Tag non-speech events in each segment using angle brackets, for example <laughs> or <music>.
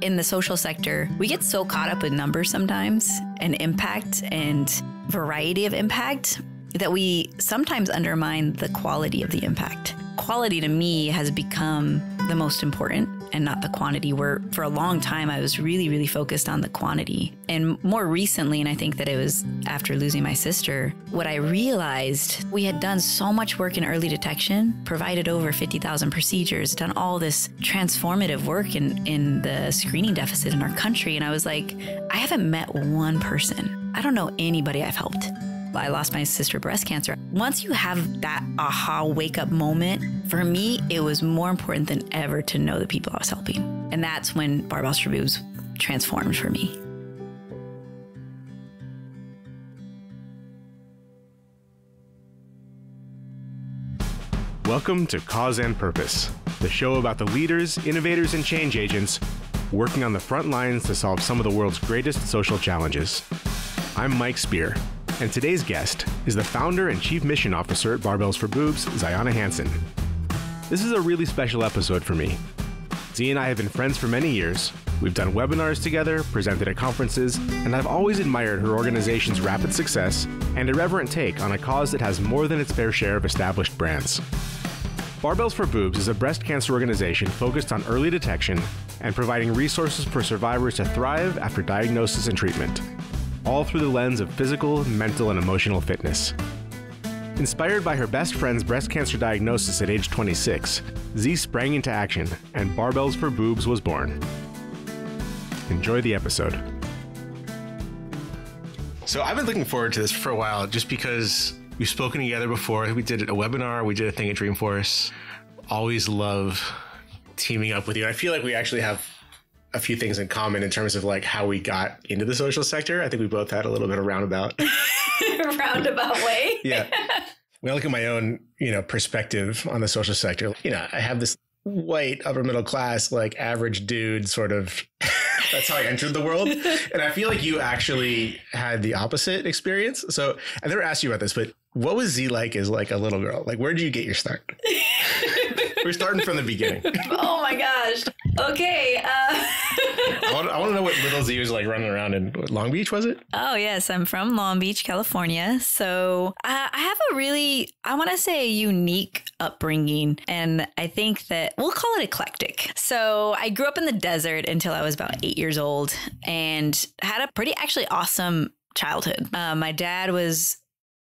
in the social sector, we get so caught up in numbers sometimes and impact and variety of impact that we sometimes undermine the quality of the impact. Quality to me has become the most important and not the quantity. Where for a long time I was really, really focused on the quantity. And more recently, and I think that it was after losing my sister, what I realized we had done so much work in early detection, provided over 50,000 procedures, done all this transformative work in, in the screening deficit in our country. And I was like, I haven't met one person. I don't know anybody I've helped. I lost my sister breast cancer. Once you have that aha wake up moment, for me, it was more important than ever to know the people I was helping. And that's when Barbells Boobs transformed for me. Welcome to Cause and Purpose, the show about the leaders, innovators, and change agents working on the front lines to solve some of the world's greatest social challenges. I'm Mike Spear, and today's guest is the founder and chief mission officer at Barbells for Boobs, Zionna Hanson. This is a really special episode for me. Z and I have been friends for many years. We've done webinars together, presented at conferences, and I've always admired her organization's rapid success and irreverent take on a cause that has more than its fair share of established brands. Barbells for Boobs is a breast cancer organization focused on early detection and providing resources for survivors to thrive after diagnosis and treatment all through the lens of physical, mental, and emotional fitness. Inspired by her best friend's breast cancer diagnosis at age 26, Z sprang into action, and Barbells for Boobs was born. Enjoy the episode. So, I've been looking forward to this for a while just because we've spoken together before. We did a webinar, we did a thing at Dreamforce. Always love teaming up with you. I feel like we actually have a few things in common in terms of like how we got into the social sector. I think we both had a little bit of roundabout <laughs> roundabout way. <laughs> yeah. When I look at my own, you know, perspective on the social sector, you know, I have this white upper middle class, like average dude sort of <laughs> that's how I entered the world. And I feel like you actually had the opposite experience. So I never asked you about this, but what was Z like as like a little girl? Like where did you get your start? We're starting from the beginning. oh my gosh. Okay. Uh... I, want, to know what little Z was like running around in Long Beach, was it? Oh, yes. I'm from Long Beach, California. So I have a really, I want to say, unique upbringing. And I think that we'll call it eclectic. So I grew up in the desert until I was about eight years old and had a pretty actually awesome childhood. Uh, my dad was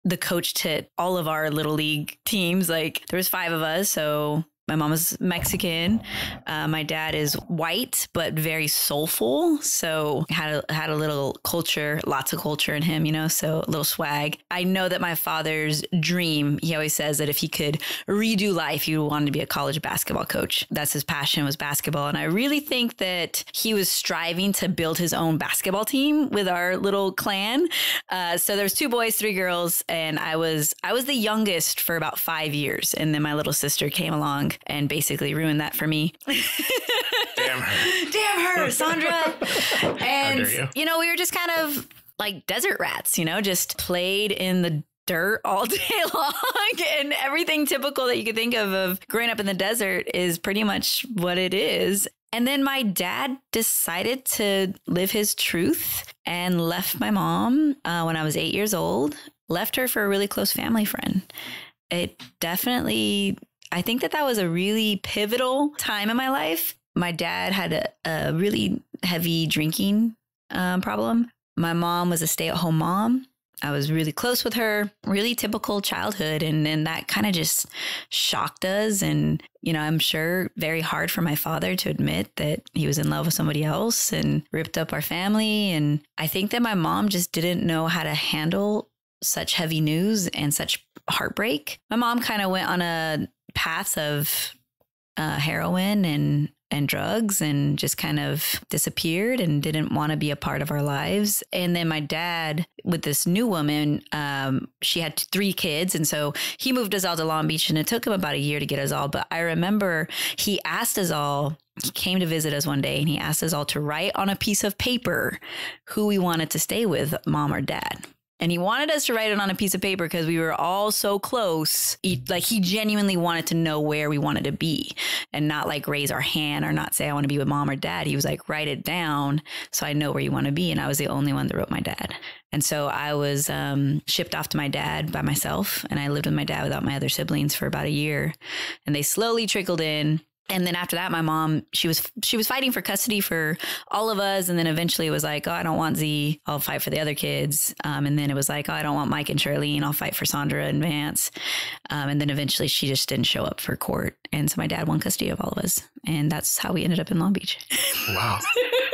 the coach to all of our little league teams. Like there was five of us, so my mom is Mexican. Uh, my dad is white, but very soulful. So had a, had a little culture, lots of culture in him, you know, so a little swag. I know that my father's dream, he always says that if he could redo life, he wanted to be a college basketball coach. That's his passion was basketball. And I really think that he was striving to build his own basketball team with our little clan. Uh, so there's two boys, three girls, and I was I was the youngest for about five years. And then my little sister came along and basically ruined that for me. Damn her. <laughs> Damn her, Sandra. and, you? you know, we were just kind of like desert rats, you know, just played in the dirt all <laughs> day long and everything typical that you could think of of growing up in the desert is pretty much what it is. And then my dad decided to live his truth and left my mom uh, when I was eight years old, left her for a really close family friend. It definitely I think that that was a really pivotal time in my life. My dad had a, a really heavy drinking um, problem. My mom was a stay at home mom. I was really close with her, really typical childhood. And then that kind of just shocked us. And, you know, I'm sure very hard for my father to admit that he was in love with somebody else and ripped up our family. And I think that my mom just didn't know how to handle such heavy news and such heartbreak. My mom kind of went on a paths of uh, heroin and and drugs and just kind of disappeared and didn't want to be a part of our lives. And then my dad, with this new woman, um, she had three kids. And so he moved us all to Long Beach and it took him about a year to get us all. But I remember he asked us all, he came to visit us one day and he asked us all to write on a piece of paper who we wanted to stay with, mom or dad. And he wanted us to write it on a piece of paper because we were all so close. He, like he genuinely wanted to know where we wanted to be and not like raise our hand or not say I want to be with mom or dad. He was like write it down so I know where you want to be. And I was the only one that wrote my dad. And so I was um, shipped off to my dad by myself, and I lived with my dad without my other siblings for about a year. And they slowly trickled in and then after that my mom she was she was fighting for custody for all of us. And then eventually it was like oh i don't want z. I'll fight for the other kids. Um, and then it was like oh i don't want mike and charlene. I'll fight for sandra and vance. Um, and then eventually she just didn't show up for court. And so my dad won custody of all of us. And that's how we ended up in long beach. Wow <laughs>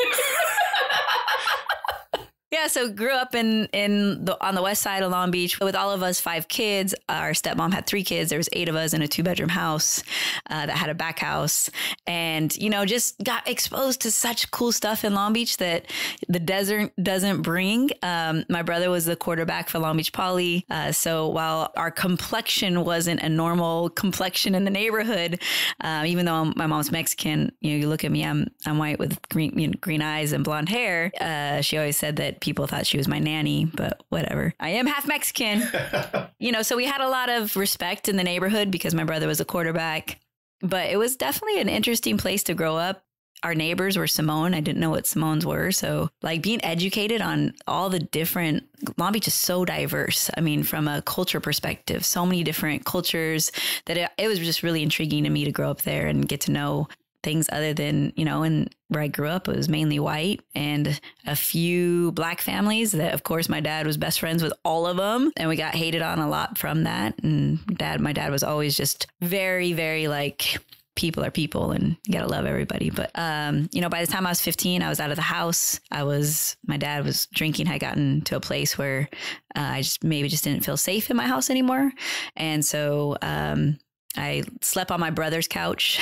Yeah, so grew up in in the on the west side of Long Beach with all of us five kids. Our stepmom had three kids. There was eight of us in a two bedroom house uh, that had a back house, and you know just got exposed to such cool stuff in Long Beach that the desert doesn't bring. Um, my brother was the quarterback for Long Beach Poly, uh, so while our complexion wasn't a normal complexion in the neighborhood, uh, even though my mom's Mexican, you know, you look at me, I'm I'm white with green you know, green eyes and blonde hair. Uh, she always said that people thought she was my nanny, but whatever. I am half Mexican. <laughs> you know, so we had a lot of respect in the neighborhood because my brother was a quarterback. But it was definitely an interesting place to grow up. Our neighbors were Samoan. I didn't know what Samoans were. So, like, being educated on all the different, Long Beach is so diverse. I mean, from a culture perspective, so many different cultures that it, it was just really intriguing to me to grow up there and get to know things other than, you know, and where I grew up, it was mainly white and a few black families that, of course, my dad was best friends with all of them. And we got hated on a lot from that. And dad, my dad was always just very, very like, people are people and you gotta love everybody. But um, you know, by the time I was 15, I was out of the house. I was my dad was drinking, had gotten to a place where uh, I just maybe just didn't feel safe in my house anymore. And so um, I slept on my brother's couch.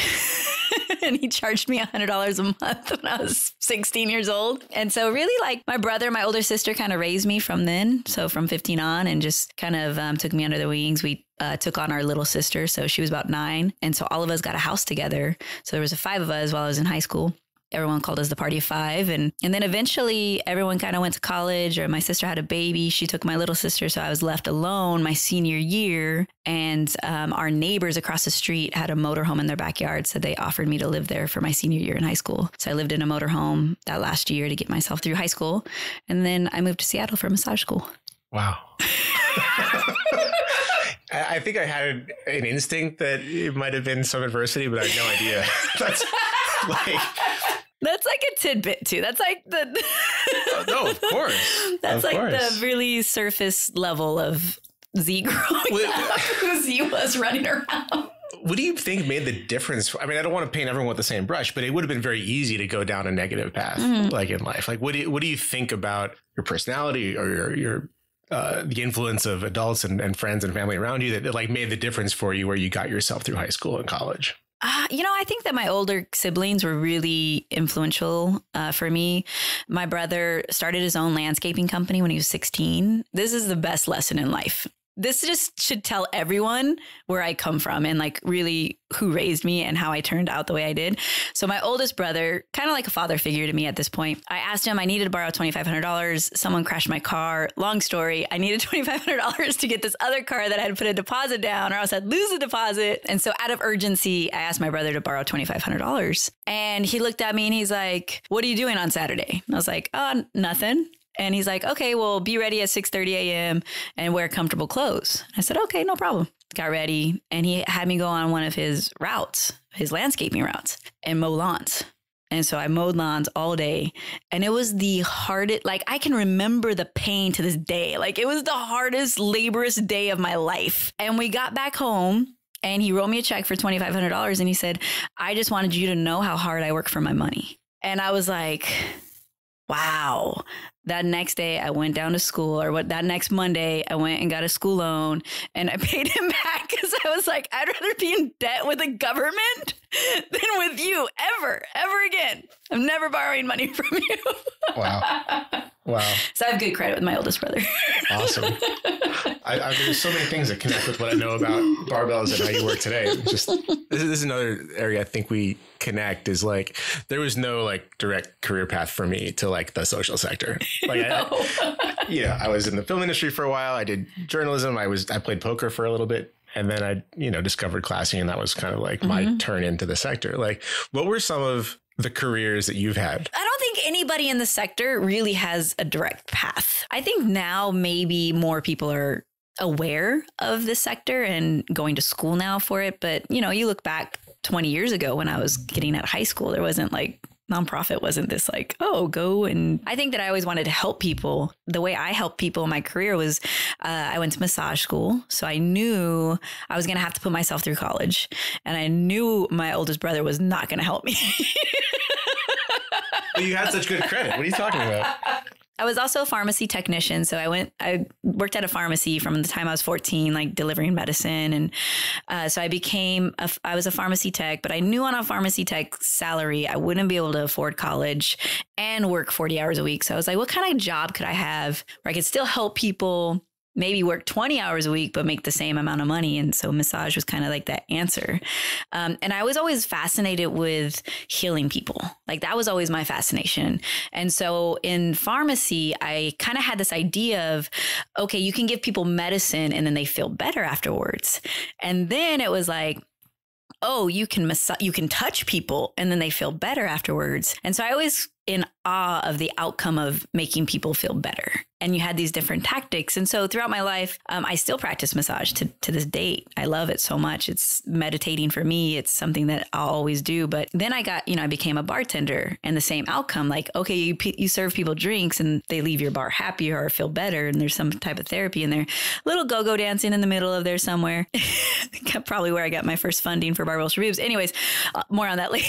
<laughs> <laughs> and he charged me $100 a month when I was 16 years old. And so, really, like my brother, my older sister kind of raised me from then. So, from 15 on, and just kind of um, took me under the wings. We uh, took on our little sister. So, she was about nine. And so, all of us got a house together. So, there was a five of us while I was in high school everyone called us the party of five. And and then eventually everyone kind of went to college or my sister had a baby she took my little sister so i was left alone my senior year. And um, our neighbors across the street had a motorhome in their backyard so they offered me to live there for my senior year in high school. So i lived in a motorhome that last year to get myself through high school. And then i moved to seattle for massage school. Wow. <laughs> I think I had an instinct that it might have been some adversity, but I had no idea. <laughs> That's <laughs> like that's like a tidbit too. That's like the oh, no, of course. <laughs> That's of like course. the really surface level of Z growing up, <laughs> who Z was running around. What do you think made the difference? I mean, I don't want to paint everyone with the same brush, but it would have been very easy to go down a negative path, mm-hmm. like in life. Like, what do you, what do you think about your personality or your your uh, the influence of adults and, and friends and family around you that, that like made the difference for you where you got yourself through high school and college? Uh, you know, I think that my older siblings were really influential uh, for me. My brother started his own landscaping company when he was 16. This is the best lesson in life this just should tell everyone where I come from and like really who raised me and how I turned out the way I did. So my oldest brother, kind of like a father figure to me at this point, I asked him I needed to borrow $2500. Someone crashed my car. Long story, I needed $2500 to get this other car that I had put a deposit down or else I'd lose the deposit. And so out of urgency, I asked my brother to borrow $2500. And he looked at me and he's like, "What are you doing on Saturday?" And I was like, "Oh, nothing." And he's like, okay, well, be ready at 6:30 a.m. and wear comfortable clothes. I said, okay, no problem. Got ready, and he had me go on one of his routes, his landscaping routes, and mow lawns. And so I mowed lawns all day. And it was the hardest, like, I can remember the pain to this day. Like, it was the hardest, laborious day of my life. And we got back home, and he wrote me a check for $2,500. And he said, I just wanted you to know how hard I work for my money. And I was like, wow that next day I went down to school or what that next Monday I went and got a school loan and I <laughs> paid him back because I was like, I'd rather be in debt with the government <laughs> than with you ever, ever again. I'm never borrowing money <laughs> from you. wow. Wow. So I have good credit with my oldest brother. awesome. I, I, there's so many things that connect with what I know about barbells and how you work today. It's just this is, this is another area I think we connect is like there was no like direct career path for me to like the social sector. <laughs> Like no. I, <laughs> you know, I was in the film industry for a while. I did journalism. I was I played poker for a little bit. And then I, you know, discovered classing and that was kind of like mm-hmm. my turn into the sector. Like, what were some of the careers that you've had? I don't think anybody in the sector really has a direct path. I think now maybe more people are aware of the sector and going to school now for it. But, you know, you look back 20 years ago when I was getting out of high school, there wasn't like nonprofit wasn't this like, oh, go and I think that I always wanted to help people. The way I helped people in my career was uh, I went to massage school. So I knew I was going to have to put myself through college. And I knew my oldest brother was not going to help me. <laughs> but you had such good credit. What are you talking about? I was also a pharmacy technician. So I went, I worked at a pharmacy from the time I was 14, like delivering medicine. And uh, so I became, a, I was a pharmacy tech, but I knew on a pharmacy tech salary, I wouldn't be able to afford college and work 40 hours a week. So I was like, what kind of job could I have where I could still help people maybe work 20 hours a week but make the same amount of money. And so massage was kind of like that answer. Um, and i was always fascinated with healing people. Like that was always my fascination. And so in pharmacy i kind of had this idea of okay you can give people medicine and then they feel better afterwards. And then it was like oh, you can mass- you can touch people and then they feel better afterwards. And so I always in awe of the outcome of making people feel better. And you had these different tactics. And so throughout my life, um, I still practice massage to, to this date. I love it so much. It's meditating for me. It's something that I'll always do. But then I got, you know, I became a bartender and the same outcome like, okay, you, you serve people drinks and they leave your bar happier or feel better. And there's some type of therapy in there. Little go go dancing in the middle of there somewhere. <laughs> Probably where I got my first funding for Barbells for Boobs. Anyways, uh, more on that <laughs> later.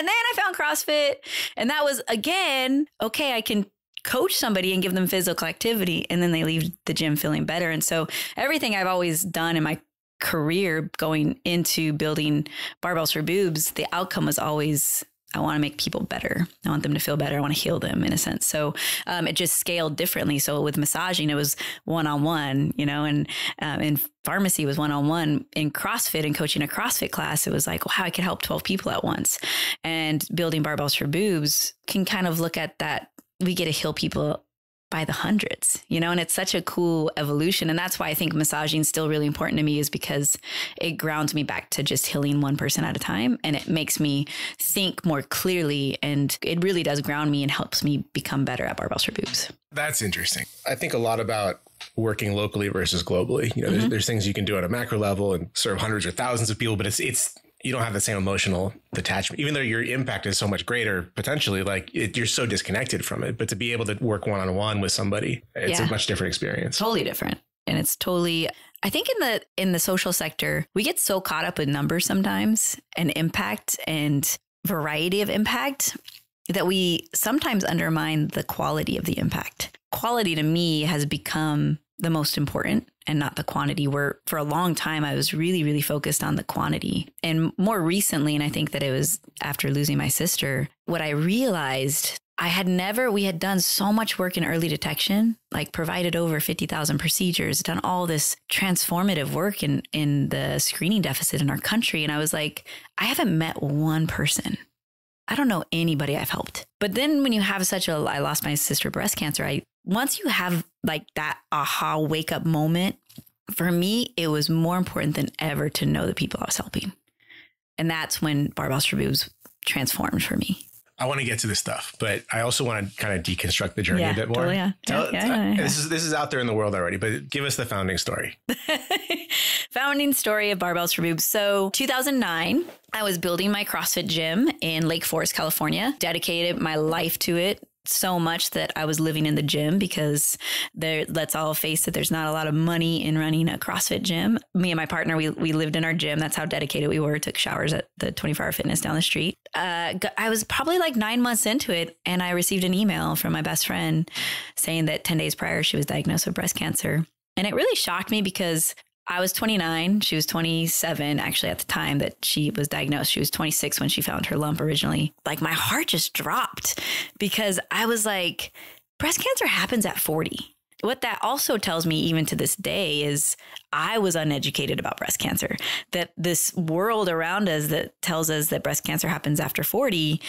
And then I found CrossFit. And that was again, okay, I can coach somebody and give them physical activity and then they leave the gym feeling better. And so everything I've always done in my career going into building barbells for boobs, the outcome was always I want to make people better. I want them to feel better. I want to heal them in a sense. So um, it just scaled differently. So with massaging, it was one on one, you know, and um, in pharmacy was one on one. In CrossFit and coaching a CrossFit class, it was like, wow, I could help 12 people at once. And building barbells for boobs can kind of look at that. We get to heal people by the hundreds, you know, and it's such a cool evolution. And that's why I think massaging is still really important to me is because it grounds me back to just healing one person at a time. And it makes me think more clearly. And it really does ground me and helps me become better at barbells for boobs. That's interesting. I think a lot about working locally versus globally. You know, mm-hmm. there's, there's things you can do at a macro level and serve hundreds or thousands of people, but it's, it's, you don't have the same emotional detachment, even though your impact is so much greater potentially. Like it, you're so disconnected from it, but to be able to work one on one with somebody, it's yeah. a much different experience. Totally different, and it's totally. I think in the in the social sector, we get so caught up with numbers sometimes and impact and variety of impact that we sometimes undermine the quality of the impact. Quality to me has become the most important and not the quantity where for a long time I was really really focused on the quantity. And more recently and I think that it was after losing my sister what I realized I had never we had done so much work in early detection like provided over 50,000 procedures done all this transformative work in in the screening deficit in our country. And I was like I haven't met one person. I don't know anybody I've helped. But then when you have such a, I lost my sister breast cancer, I, once you have like that aha wake up moment, for me, it was more important than ever to know the people I was helping. And that's when Barbells for Boobs transformed for me. I want to get to this stuff, but I also want to kind of deconstruct the journey yeah, a bit more. Totally, yeah. Tell, yeah, yeah, This is this is out there in the world already, but give us the founding story. <laughs> founding story of Barbells for Boobs. So 2009, I was building my CrossFit gym in Lake Forest, California. Dedicated my life to it so much that I was living in the gym because there let's all face it there's not a lot of money in running a CrossFit gym. Me and my partner we we lived in our gym. That's how dedicated we were. Took showers at the 24 hour fitness down the street. Uh, I was probably like 9 months into it and I received an email from my best friend saying that 10 days prior she was diagnosed with breast cancer. And it really shocked me because I was 29. She was 27 actually at the time that she was diagnosed. She was 26 when she found her lump originally. Like my heart just dropped because I was like, breast cancer happens at 40. What that also tells me, even to this day, is I was uneducated about breast cancer. That this world around us that tells us that breast cancer happens after 40,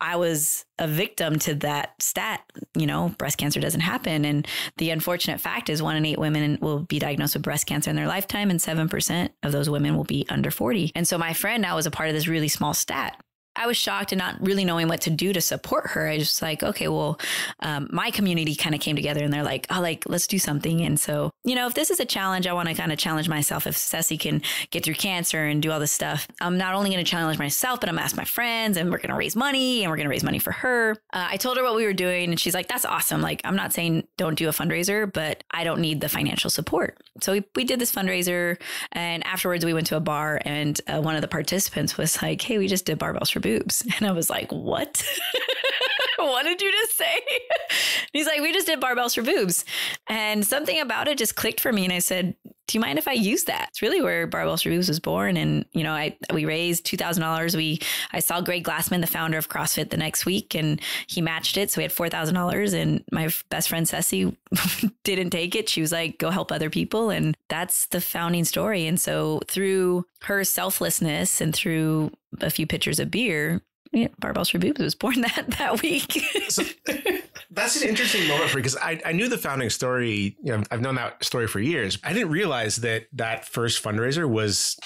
I was a victim to that stat. You know, breast cancer doesn't happen. And the unfortunate fact is one in eight women will be diagnosed with breast cancer in their lifetime, and 7% of those women will be under 40. And so my friend now was a part of this really small stat. I was shocked and not really knowing what to do to support her. I was like, okay, well, um, my community kind of came together and they're like, oh, like, let's do something. And so, you know, if this is a challenge, I want to kind of challenge myself. If Ceci can get through cancer and do all this stuff, I'm not only going to challenge myself, but I'm going to ask my friends and we're going to raise money and we're going to raise money for her. Uh, I told her what we were doing and she's like, that's awesome. Like, I'm not saying don't do a fundraiser, but I don't need the financial support. So we, we did this fundraiser and afterwards we went to a bar and uh, one of the participants was like, hey, we just did barbells for boobs. <laughs> And I was like, what? <laughs> what did you just say? <laughs> He's like, we just did barbells for boobs. And something about it just clicked for me. And I said, do you mind if I use that? It's really where Barbells for Boobs was born. And, you know, I, we raised $2,000. We, I saw Greg Glassman, the founder of CrossFit the next week and he matched it. So we had $4,000 and my best friend Ceci <laughs> didn't take it. She was like, go help other people. And that's the founding story. And so through her selflessness and through a few pitchers of beer, yeah, Barbells for Boobs was born <laughs> that that week. so, that's an interesting moment for me because I, I knew the founding story. You know, I've known that story for years. I didn't realize that that first fundraiser was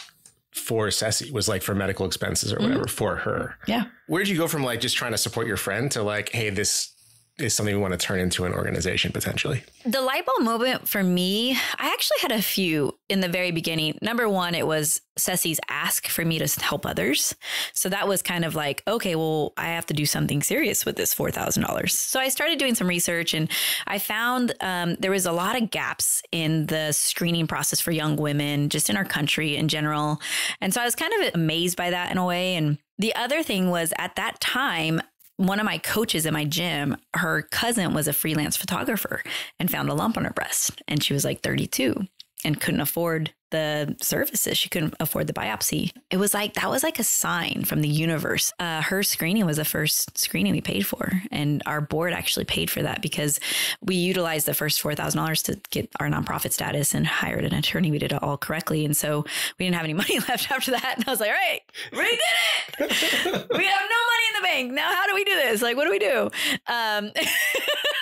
for Ceci was like for medical expenses or whatever mm-hmm. for her. Yeah. Where did you go from like just trying to support your friend to like, hey, this is something we want to turn into an organization potentially? The light bulb moment for me, I actually had a few in the very beginning. Number one, it was Ceci's ask for me to help others. So that was kind of like, okay, well, I have to do something serious with this $4,000. So I started doing some research and I found um, there was a lot of gaps in the screening process for young women, just in our country in general. And so I was kind of amazed by that in a way. And the other thing was at that time, one of my coaches in my gym, her cousin was a freelance photographer and found a lump on her breast. And she was like 32 and couldn't afford the services. She couldn't afford the biopsy. It was like that was like a sign from the universe. Uh, her screening was the first screening we paid for, and our board actually paid for that because we utilized the first four thousand dollars to get our nonprofit status and hired an attorney. We did it all correctly, and so we didn't have any <laughs> money left after that. And I was like, "All right, we did it. <laughs> we have no money in the bank now. How do we do this? Like, what do we do?" Um, <laughs>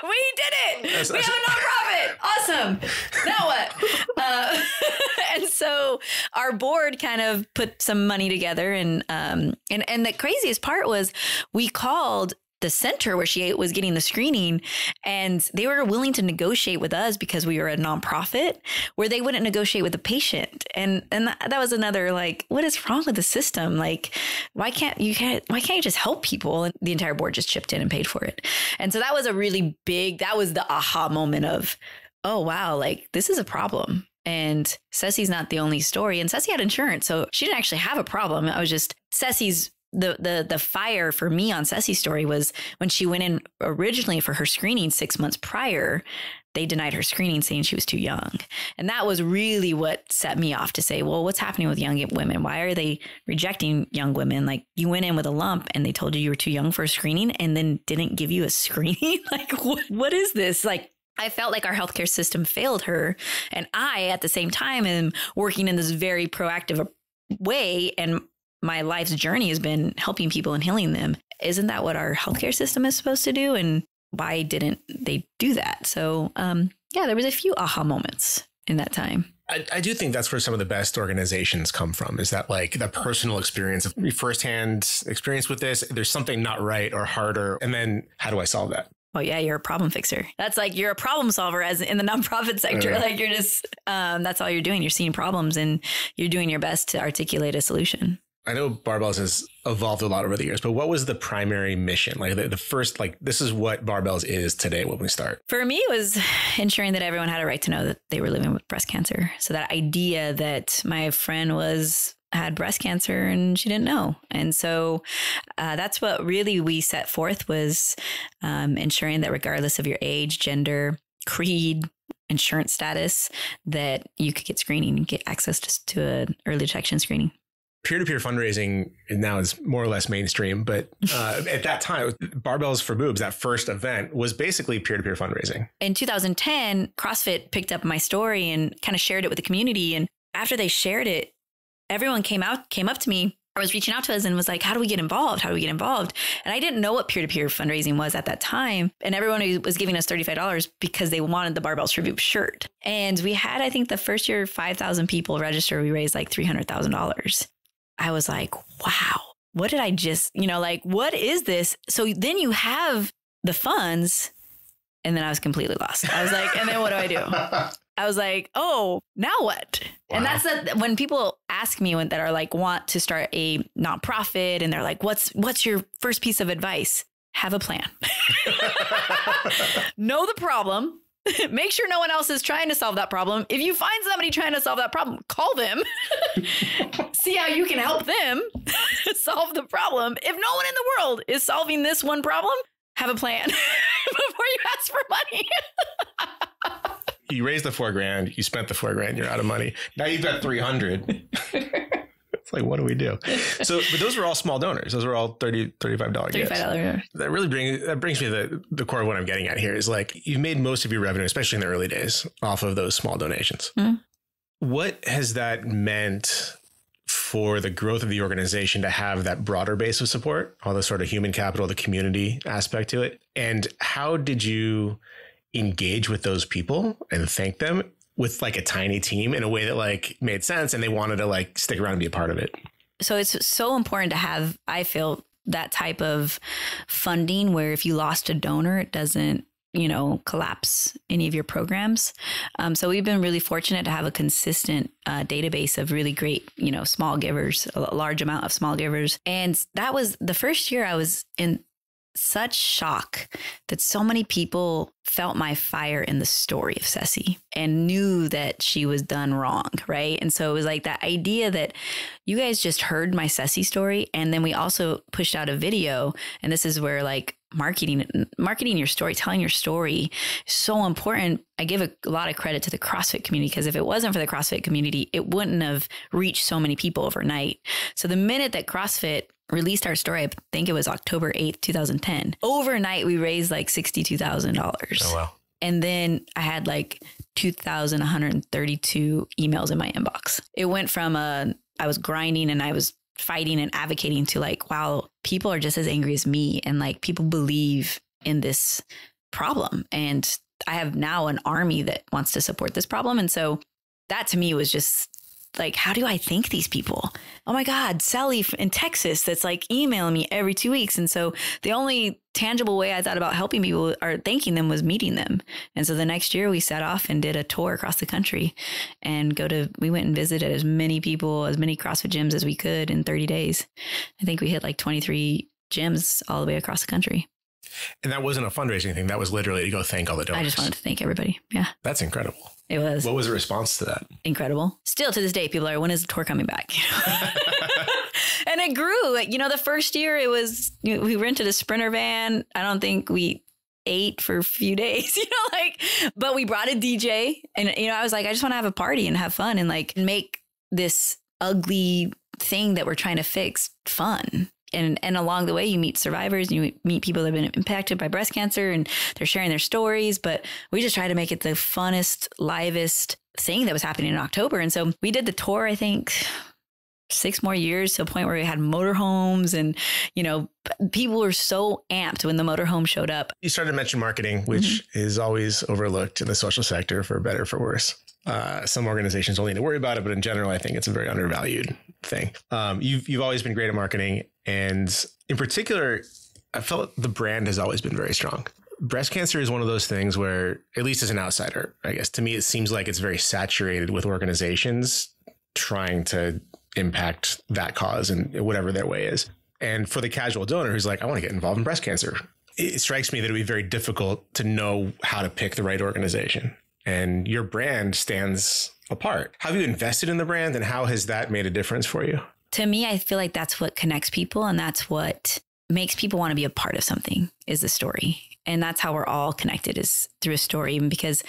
<laughs> we did it. That's, we have a nonprofit. Awesome. Now what? <laughs> Uh, <laughs> and so our board kind of put some money together, and um, and and the craziest part was we called the center where she was getting the screening and they were willing to negotiate with us because we were a nonprofit where they wouldn't negotiate with the patient and and that was another like what is wrong with the system like why can't you can't why can't you just help people and the entire board just chipped in and paid for it and so that was a really big that was the aha moment of oh wow like this is a problem and Ceci's not the only story. And Ceci had insurance, so she didn't actually have a problem. I was just Ceci's the the the fire for me on Ceci's story was when she went in originally for her screening six months prior. They denied her screening, saying she was too young, and that was really what set me off to say, "Well, what's happening with young women? Why are they rejecting young women? Like you went in with a lump, and they told you you were too young for a screening, and then didn't give you a screening. <laughs> like what, what is this? Like I felt like our healthcare system failed her. And I, at the same time, am working in this very proactive way. And my life's journey has been helping people and healing them. Isn't that what our healthcare system is supposed to do? And why didn't they do that? So, um, yeah, there was a few aha moments in that time. I, I, do think that's where some of the best organizations come from is that like the personal experience of firsthand experience with this. There's something not right or harder. And then how do I solve that? Oh yeah, you're a problem fixer. That's like you're a problem solver as in the nonprofit sector. Like you're just um, that's all you're doing. You're seeing problems and you're doing your best to articulate a solution. I know Barbells has evolved a lot over the years, but what was the primary mission? Like the, the, first, like this is what Barbells is today when we start. For me, it was ensuring that everyone had a right to know that they were living with breast cancer. So that idea that my friend was had breast cancer and she didn't know, and so uh, that's what really we set forth was um, ensuring that regardless of your age, gender, creed, insurance status, that you could get screening and get access to, to an early detection screening. Peer-to-peer fundraising now is more or less mainstream but uh, <laughs> at that time barbells for boobs that first event was basically peer-to-peer fundraising in 2010 crossfit picked up my story and kind of shared it with the community and after they shared it everyone came out came up to me I was reaching out to us and was like, how do we get involved? How do we get involved? And I didn't know what peer to peer fundraising was at that time. And everyone was giving us $35 because they wanted the Barbells for Boobs shirt. And we had, I think, the first year, 5,000 people register. We raised like $300,000. I was like, wow, what did I just, you know, like, what is this? So then you have the funds. And then I was completely lost. I was like, and then what do I do? <laughs> I was like, oh, now what? Wow. And that's when people ask me when that are like want to start a nonprofit and they're like, what's what's your first piece of advice? Have a plan. <laughs> know the problem. <laughs> Make sure no one else is trying to solve that problem. If you find somebody trying to solve that problem, call them. <laughs> See how you can help them <laughs> solve the problem. If no one in the world is solving this one problem, have a plan before you ask for money. you raised the four grand, you spent the four grand, you're out of money. Now you've got 300. It's like, what do we do? <laughs> So, but those were all small donors. Those were all 30 $35 $35 gifts. That really brings, that brings me to the, the core of what I'm getting at here is like, you've made most of your revenue, especially in the early days, off of those small donations. Mm-hmm. What has that meant for the growth of the organization to have that broader base of support, all the sort of human capital, the community aspect to it? And how did you engage with those people and thank them with like a tiny team in a way that like made sense and they wanted to like stick around and be a part of it. So it's so important to have, I feel, that type of funding where if you lost a donor, it doesn't you know collapse any of your programs um, so we've been really fortunate to have a consistent uh, database of really great you know small givers a large amount of small givers and that was the first year i was in such shock that so many people felt my fire in the story of Ceci and knew that she was done wrong, right? And so it was like that idea that you guys just heard my Ceci story and then we also pushed out a video and this is where like marketing marketing your story telling your story is so important i give a, a lot of credit to the crossfit community because if it wasn't for the crossfit community it wouldn't have reached so many people overnight so the minute that crossfit released our story, I think it was October 8th, 2010. Overnight, we raised like $62,000. Oh, wow. And then I had like 2,132 emails in my inbox. It went from a, I was grinding and I was fighting and advocating to like, wow, people are just as angry as me. And like people believe in this problem. And I have now an army that wants to support this problem. And so that to me was just like, how do I thank these people? Oh my God, Sally in Texas that's like emailing me every two weeks. And so the only tangible way I thought about helping people or thanking them was meeting them. And so the next year we set off and did a tour across the country and go to, we went and visited as many people, as many CrossFit gyms as we could in 30 days. I think we hit like 23 gyms all the way across the country. And that wasn't a fundraising thing. That was literally to go thank all the donors. I just wanted to thank everybody. Yeah. That's incredible. It was. What was the response to that? Incredible. Still to this day, people are, when is the tour coming back? <laughs> and it grew. You know, the first year it was, we rented a Sprinter van. I don't think we ate for a few <laughs> days, you know, like, but we brought a DJ and, you know, I was like, I just want to have a party and have fun and like make this ugly thing that we're trying to fix fun and and along the way you meet survivors you meet people that have been impacted by breast cancer and they're sharing their stories but we just try to make it the funnest livest thing that was happening in october. And so we did the tour i think six more years to a point where we had motorhomes and you know people were so amped when the motorhome showed up. You started to mention marketing which mm-hmm. is always overlooked in the social sector for better for worse uh, some organizations don't need to worry about it, but in general, I think it's a very undervalued thing. Um, you've you've always been great at marketing, and in particular, I felt the brand has always been very strong. Breast cancer is one of those things where, at least as an outsider, I guess to me, it seems like it's very saturated with organizations trying to impact that cause in whatever their way is. And for the casual donor who's like, I want to get involved in breast cancer, it strikes me that it would be very difficult to know how to pick the right organization and your brand stands apart. Have you invested in the brand and how has that made a difference for you? To me, I feel like that's what connects people and that's what makes people want to be a part of something is the story. And that's how we're all connected is through a story. Because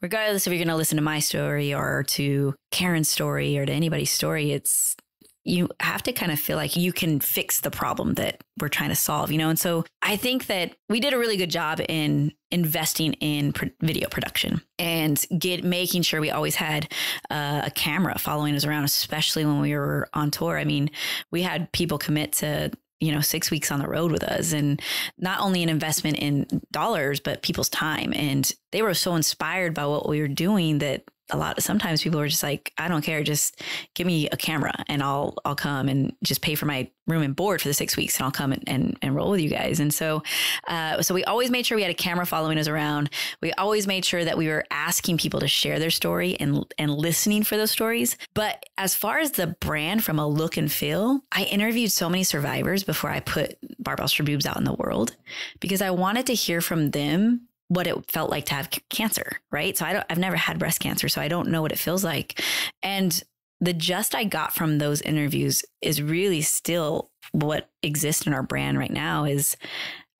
regardless if you're going to listen to my story or to Karen's story or to anybody's story, it's you have to kind of feel like you can fix the problem that we're trying to solve, you know? And so I think that we did a really good job in investing in video production and get making sure we always had uh, a camera following us around, especially when we were on tour. I mean, we had people commit to you know, six weeks on the road with us. And not only an investment in dollars, but people's time. And they were so inspired by what we were doing that a lot of sometimes people are just like i don't care just give me a camera and i'll i'll come and just pay for my room and board for the six weeks and i'll come and, and, and roll with you guys. And so uh, so we always made sure we had a camera following us around. We always made sure that we were asking people to share their story and and listening for those stories. But as far as the brand from a look and feel i interviewed so many survivors before i put barbells for boobs out in the world because i wanted to hear from them what it felt like to have cancer, right? So I don't, I've never had breast cancer, so I don't know what it feels like. And the just I got from those interviews is really still what exists in our brand right now is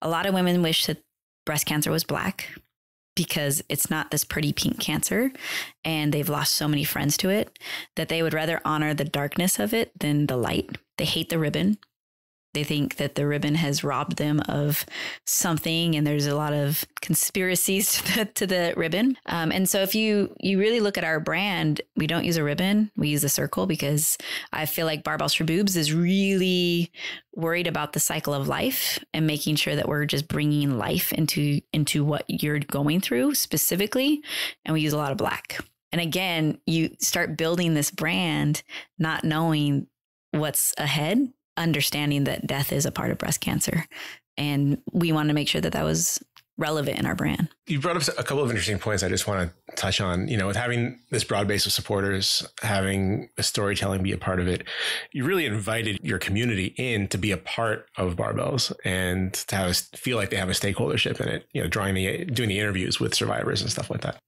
a lot of women wish that breast cancer was black because it's not this pretty pink cancer and they've lost so many friends to it that they would rather honor the darkness of it than the light. They hate the ribbon they think that the ribbon has robbed them of something, and there's a lot of conspiracies <laughs> to the, to the ribbon. Um, and so, if you you really look at our brand, we don't use a ribbon; we use a circle because I feel like Barbells for Boobs is really worried about the cycle of life and making sure that we're just bringing life into into what you're going through specifically. And we use a lot of black. And again, you start building this brand not knowing what's ahead understanding that death is a part of breast cancer. And we wanted to make sure that that was relevant in our brand. You brought up a couple of interesting points I just want to touch on. You know, with having this broad base of supporters, having the storytelling be a part of it, you really invited your community in to be a part of Barbells and to have feel like they have a stakeholdership in it, you know, drawing the doing the interviews with survivors and stuff like that.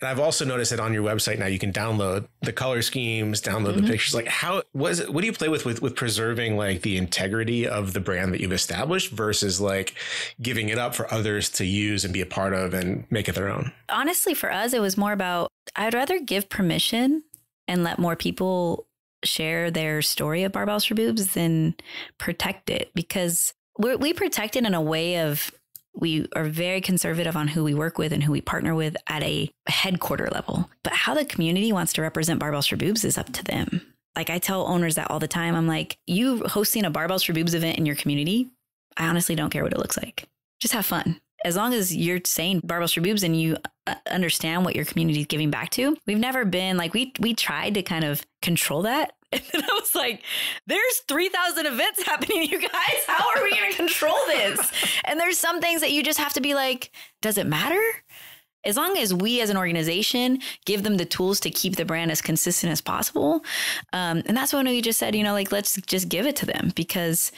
And I've also noticed that on your website now you can download the color schemes, download mm-hmm. the pictures. Like how was it, what do you play with, with with preserving like the integrity of the brand that you've established versus like giving it up for others to use and be a part of and make it their own? Honestly, for us it was more about I'd rather give permission and let more people share their story of barbells for boobs than protect it because we protect it in a way of we are very conservative on who we work with and who we partner with at a headquarter level. But how the community wants to represent Barbells for Boobs is up to them. Like I tell owners that all the time. I'm like, you hosting a Barbells for Boobs event in your community, I honestly don't care what it looks like. Just have fun. As long as you're saying Barbells for Boobs and you uh, understand what your community is giving back to. We've never been like we we tried to kind of control that <laughs> and then I was like, there's 3,000 events happening, you guys. How are we going to control this? <laughs> and there's some things that you just have to be like, does it matter? As long as we as an organization give them the tools to keep the brand as consistent as possible. Um, and that's when we just said, you know, like, let's just give it to them because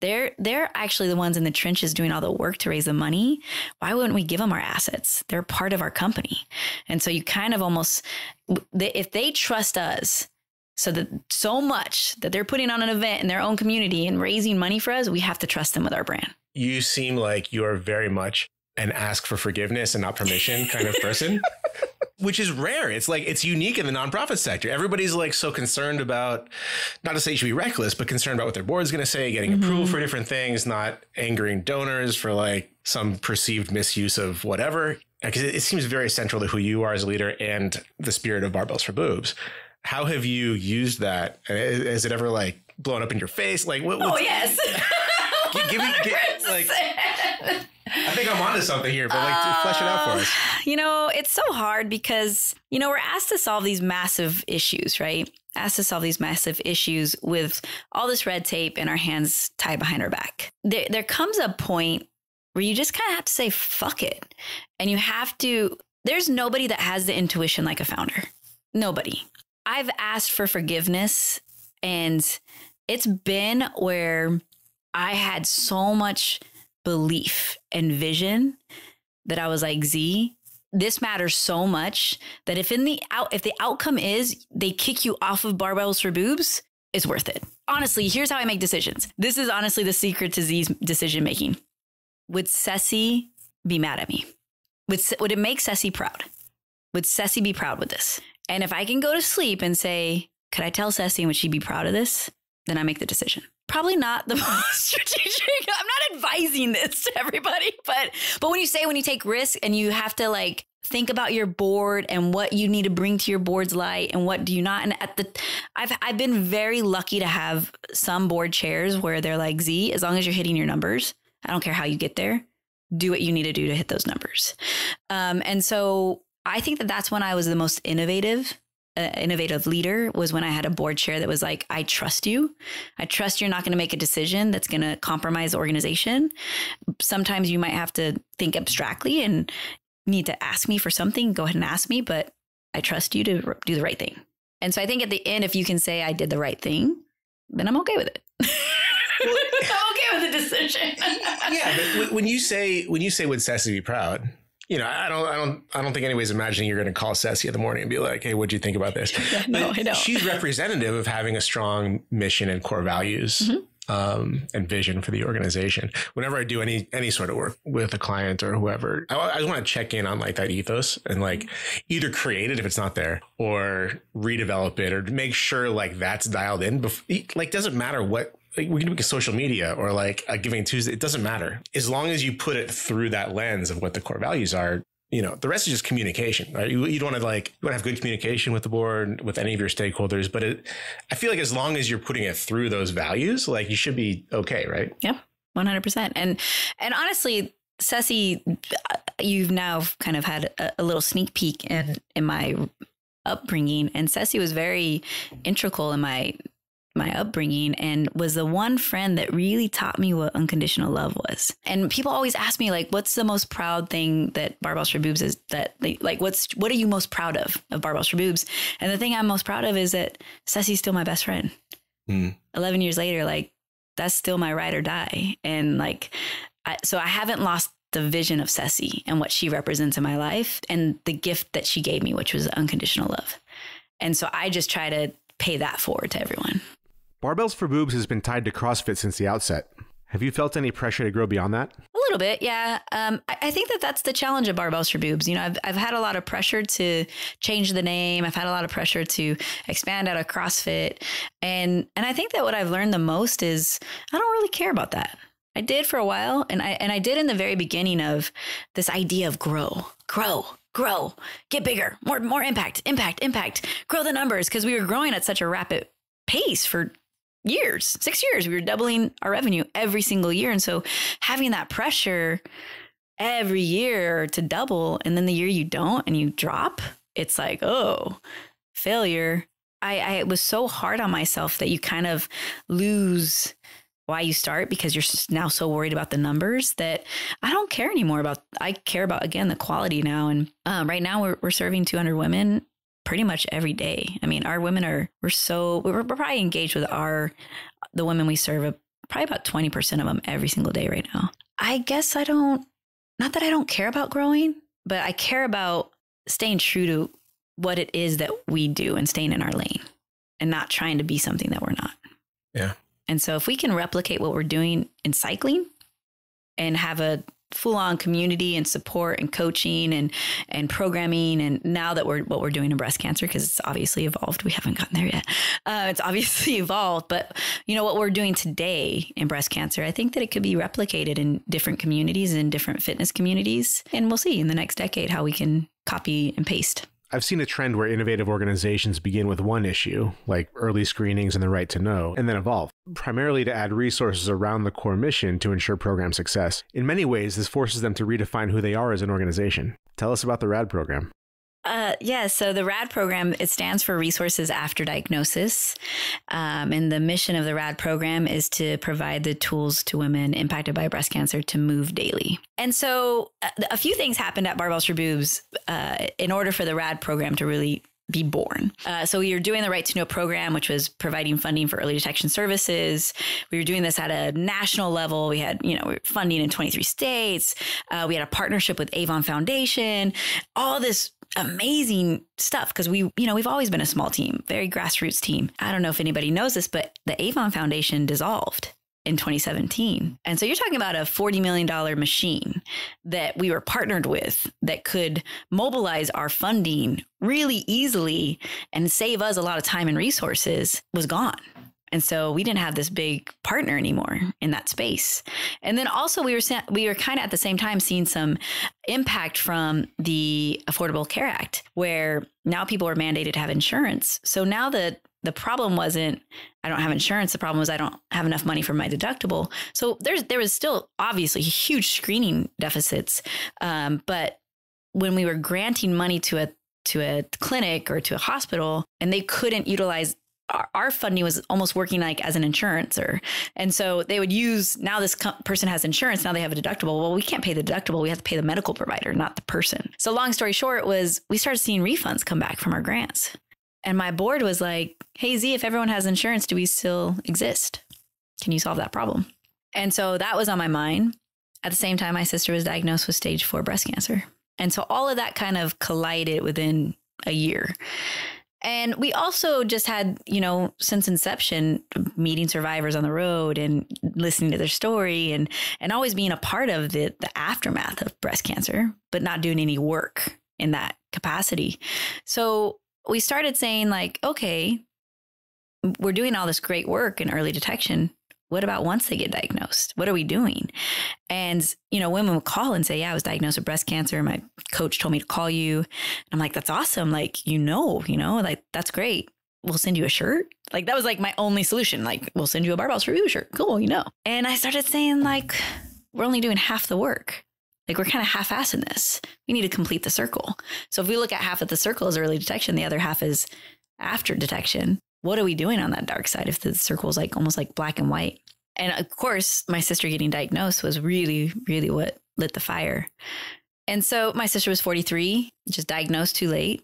they're they're actually the ones in the trenches doing all the work to raise the money. Why wouldn't we give them our assets? They're part of our company. And so you kind of almost if they trust us so that so much that they're putting on an event in their own community and raising money for us, we have to trust them with our brand. You seem like you're very much an ask for forgiveness and not permission kind of person. <laughs> which is rare. It's like it's unique in the nonprofit sector. Everybody's like so concerned about not to say you should be reckless, but concerned about what their board's going to say, getting mm-hmm. approval for different things, not angering donors for like some perceived misuse of whatever. Because it, it seems very central to who you are as a leader and the spirit of Barbells for Boobs. How have you used that? Has it ever like blown up in your face? Like, what? Oh yes. <laughs> give, give me <laughs> get, like. I think I'm onto something here, but like uh, flesh it out for us. Uh, you know, it's so hard because you know we're asked to solve these massive issues, right? Asked to solve these massive issues with all this red tape and our hands tied behind our back. There, there comes a point where you just kind of have to say "fuck it," and you have to. There's nobody that has the intuition like a founder. Nobody. I've asked for forgiveness and it's been where I had so much belief and vision that I was like, Z, this matters so much that if in the out if the outcome is they kick you off of barbells for boobs, it's worth it. Honestly, here's how I make decisions. This is honestly the secret to Z's decision making. Would Ceci be mad at me? Would, would it make Ceci proud? Would Ceci be proud with this? And if I can go to sleep and say, could I tell Ceci and would she be proud of this? then I make the decision. Probably not the <laughs> most strategic. I'm not advising this to everybody, but but when you say when you take risks and you have to like think about your board and what you need to bring to your board's light and what do you not and at the I've I've been very lucky to have some board chairs where they're like Z as long as you're hitting your numbers I don't care how you get there do what you need to do to hit those numbers um, and so I think that that's when I was the most innovative uh, innovative leader was when I had a board chair that was like, I trust you. I trust you're not going to make a decision that's going to compromise the organization. Sometimes you might have to think abstractly and need to ask me for something, go ahead and ask me, but I trust you to do the right thing. And so I think at the end, if you can say I did the right thing, then I'm okay with it. Well, <laughs> I'm okay with the decision. <laughs> yeah, but when you say when you say would Ceci be proud, you know, I don't, I don't, I don't think anybody's imagining you're going to call Ceci in the morning and be like, "Hey, what do you think about this?" <laughs> Yeah, no, I know. She's representative of having a strong mission and core values. Mm-hmm. Um, and vision for the organization. Whenever I do any any sort of work with a client or whoever, I, I just want to check in on like that ethos and like either create it if it's not there, or redevelop it, or make sure like that's dialed in. Bef- like doesn't matter what like we can make a social media or like a Giving Tuesday. It doesn't matter as long as you put it through that lens of what the core values are. You know, the rest is just communication, right? You, you don't want to like, you want to have good communication with the board, with any of your stakeholders. But it, I feel like as long as you're putting it through those values, like you should be okay, right? Hundred percent. And and honestly, Ceci, uh, you've now kind of had a, a little sneak peek in in my upbringing, and Ceci was very integral in my my upbringing and was the one friend that really taught me what unconditional love was. And people always ask me like, what's the most proud thing that Barbells for Boobs is that they, like, what's, what are you most proud of of Barbells for Boobs? And the thing I'm most proud of is that Ceci's still my best friend. Mm. 11 years later, like that's still my ride or die. And like, I, so I haven't lost the vision of Ceci and what she represents in my life and the gift that she gave me, which was unconditional love. And so I just try to pay that forward to everyone. Barbells for Boobs has been tied to CrossFit since the outset. Have you felt any pressure to grow beyond that? A little bit, yeah. Um, I, I, think that that's the challenge of Barbells for Boobs. You know, I've, I've had a lot of pressure to change the name. I've had a lot of pressure to expand out of CrossFit. And, and I think that what I've learned the most is I don't really care about that. I did for a while, and I and I did in the very beginning of this idea of grow, grow, grow, get bigger, more more impact, impact, impact, grow the numbers because we were growing at such a rapid pace for years, six years. We were doubling our revenue every single year. And so having that pressure every year to double, and then the year you don't and you drop, it's like, oh, failure. I, I was so hard on myself that you kind of lose why you start because you're now so worried about the numbers that I don't care anymore about. I care about again the quality now. And um, right now we're we're serving 200 women pretty much every day. I mean, our women are we're so we're, we're probably engaged with our the women we serve probably about 20% of them every single day right now. I guess I don't not that I don't care about growing, but I care about staying true to what it is that we do and staying in our lane and not trying to be something that we're not. Yeah. And so if we can replicate what we're doing in cycling and have a full on community and support and coaching and and programming. And now that we're what we're doing in breast cancer because it's obviously evolved we haven't gotten there yet. Uh, it's obviously <laughs> evolved but you know what we're doing today in breast cancer i think that it could be replicated in different communities and different fitness communities. And we'll see in the next decade how we can copy and paste I've seen a trend where innovative organizations begin with one issue, like early screenings and the right to know, and then evolve, primarily to add resources around the core mission to ensure program success. In many ways, this forces them to redefine who they are as an organization. Tell us about the RAD program. Uh, yeah, so the RAD program it stands for Resources After Diagnosis, um, and the mission of the RAD program is to provide the tools to women impacted by breast cancer to move daily. And so, uh, a few things happened at Barbells for Boobs uh, in order for the RAD program to really be born. Uh, so we were doing the Right to Know program, which was providing funding for early detection services. We were doing this at a national level. We had, you know, funding in 23 states. Uh, we had a partnership with Avon Foundation. All this amazing stuff because we, you know, we've always been a small team, very grassroots team. I don't know if anybody knows this, but the Avon Foundation dissolved in 2017. And so you're talking about a $40 million machine that we were partnered with that could mobilize our funding really easily and save us a lot of time and resources was gone. And so we didn't have this big partner anymore in that space. And then also we were we were kind of at the same time seeing some impact from the Affordable Care Act where now people are mandated to have insurance. So now that the problem wasn't I don't have insurance. The problem was I don't have enough money for my deductible. So there's there was still obviously huge screening deficits. Um, but when we were granting money to a to a clinic or to a hospital and they couldn't utilize our, funding was almost working like as an insurancer. And so they would use now this co- person has insurance, now they have a deductible. Well, we can't pay the deductible. We have to pay the medical provider, not the person. So long story short was we started seeing refunds come back from our grants. And my board was like, "Hey Z, if everyone has insurance, do we still exist? Can you solve that problem?" And so that was on my mind. At the same time, my sister was diagnosed with stage 4 breast cancer. And so all of that kind of collided within a year. And we also just had, you know, since inception, meeting survivors on the road and listening to their story and and always being a part of the the aftermath of breast cancer, but not doing any work in that capacity. So we started saying like, okay, we're doing all this great work in early detection what about once they get diagnosed? What are we doing? And, you know, women would call and say, Yeah, I was diagnosed with breast cancer. My coach told me to call you. And I'm like, That's awesome. Like, you know, you know, like, that's great. We'll send you a shirt. Like, that was like my only solution. Like, we'll send you a Barbells for Boobs shirt. Cool, you know. And I started saying, like, we're only doing half the work. Like, we're kind of half assing this. We need to complete the circle. So if we look at half of the circle as early detection, the other half is after detection what are we doing on that dark side if the circle is like almost like black and white? And of course, my sister getting diagnosed was really, really what lit the fire. And so my sister was 43, just diagnosed too late,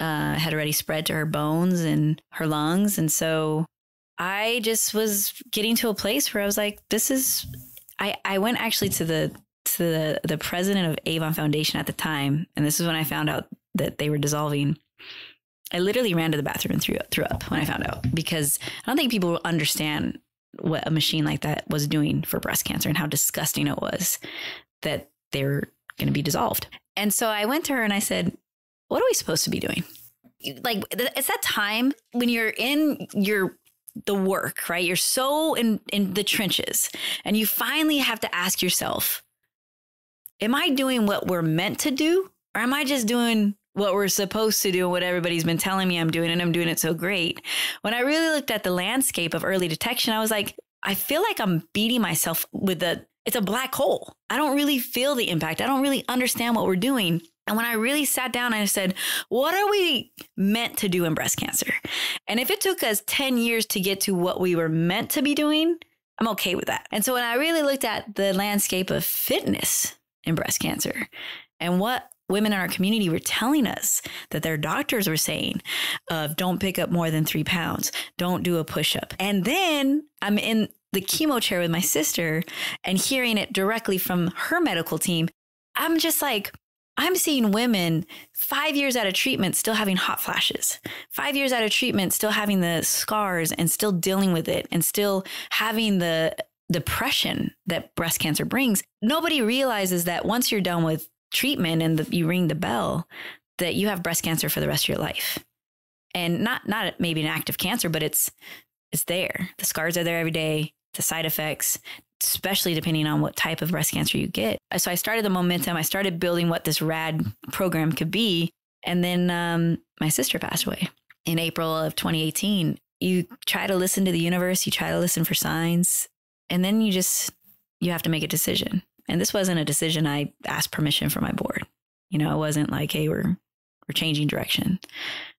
uh, had already spread to her bones and her lungs. And so I just was getting to a place where I was like, this is, I, I went actually to the, to the, the president of Avon Foundation at the time. And this is when I found out that they were dissolving. I literally ran to the bathroom and threw up, threw up when I found out because I don't think people understand what a machine like that was doing for breast cancer and how disgusting it was that they were going to be dissolved. And so I went to her and I said, What are we supposed to be doing? Like, it's that time when you're in your the work, right? You're so in, in the trenches and you finally have to ask yourself, Am I doing what we're meant to do? Or am I just doing what we're supposed to do and what everybody's been telling me I'm doing, and I'm doing it so great. When I really looked at the landscape of early detection, I was like, I feel like I'm beating myself with a, it's a black hole. I don't really feel the impact. I don't really understand what we're doing. And when I really sat down and I said, what are we meant to do in breast cancer? And if it took us 10 years to get to what we were meant to be doing, I'm okay with that. And so when I really looked at the landscape of fitness in breast cancer and what women in our community were telling us that their doctors were saying of don't pick up more than three pounds. Don't do a push-up. And then i'm in the chemo chair with my sister and hearing it directly from her medical team i'm just like i'm seeing women five years out of treatment still having hot flashes five years out of treatment still having the scars and still dealing with it and still having the depression that breast cancer brings. Nobody realizes that once you're done with treatment and the, you ring the bell that you have breast cancer for the rest of your life. And not not maybe an active cancer but it's it's there. The scars are there every day the side effects especially depending on what type of breast cancer you get. So i started the momentum. I started building what this rad program could be. And then um, my sister passed away in april of 2018 you try to listen to the universe. You try to listen for signs. And then you just you have to make a decision and this wasn't a decision I asked permission from my board. You know, it wasn't like, hey, we're we're changing direction.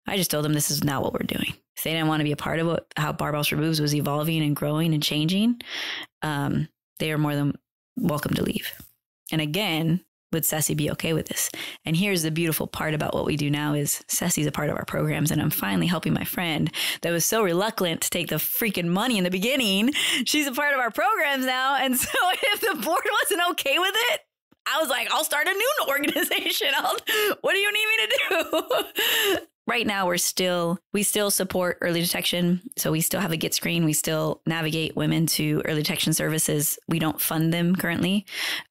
I just told them this is not what we're doing. If they didn't want to be a part of what, how Barbells for Boobs was evolving and growing and changing, um, they are more than welcome to leave. And again, would Ceci be okay with this? And here's the beautiful part about what we do now is Ceci's a part of our programs and I'm finally helping my friend that was so reluctant to take the freaking money in the beginning. She's a part of our programs now. And <laughs> so if the board wasn't okay with it, I was like, I'll start a new <laughs> organization. <laughs> I'll, what do you need me to do? Right now we're still we still support early detection. So we still have a get screen. We still navigate women to early detection services. We don't fund them currently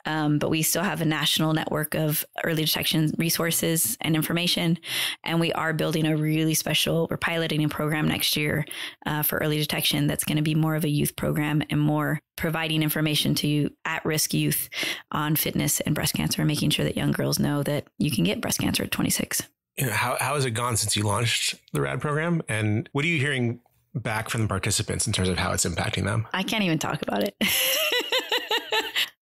um, but we still have a national network of early detection resources and information. And we are building a really special we're piloting a program next year uh, for early detection that's going to be more of a youth program and more providing information to you at-risk youth on fitness and breast cancer making sure that young girls know that you can get breast cancer at 26 you know, how, how has it gone since you launched the RAD program? And what are you hearing back from the participants in terms of how it's impacting them? I can't even talk about it. <laughs>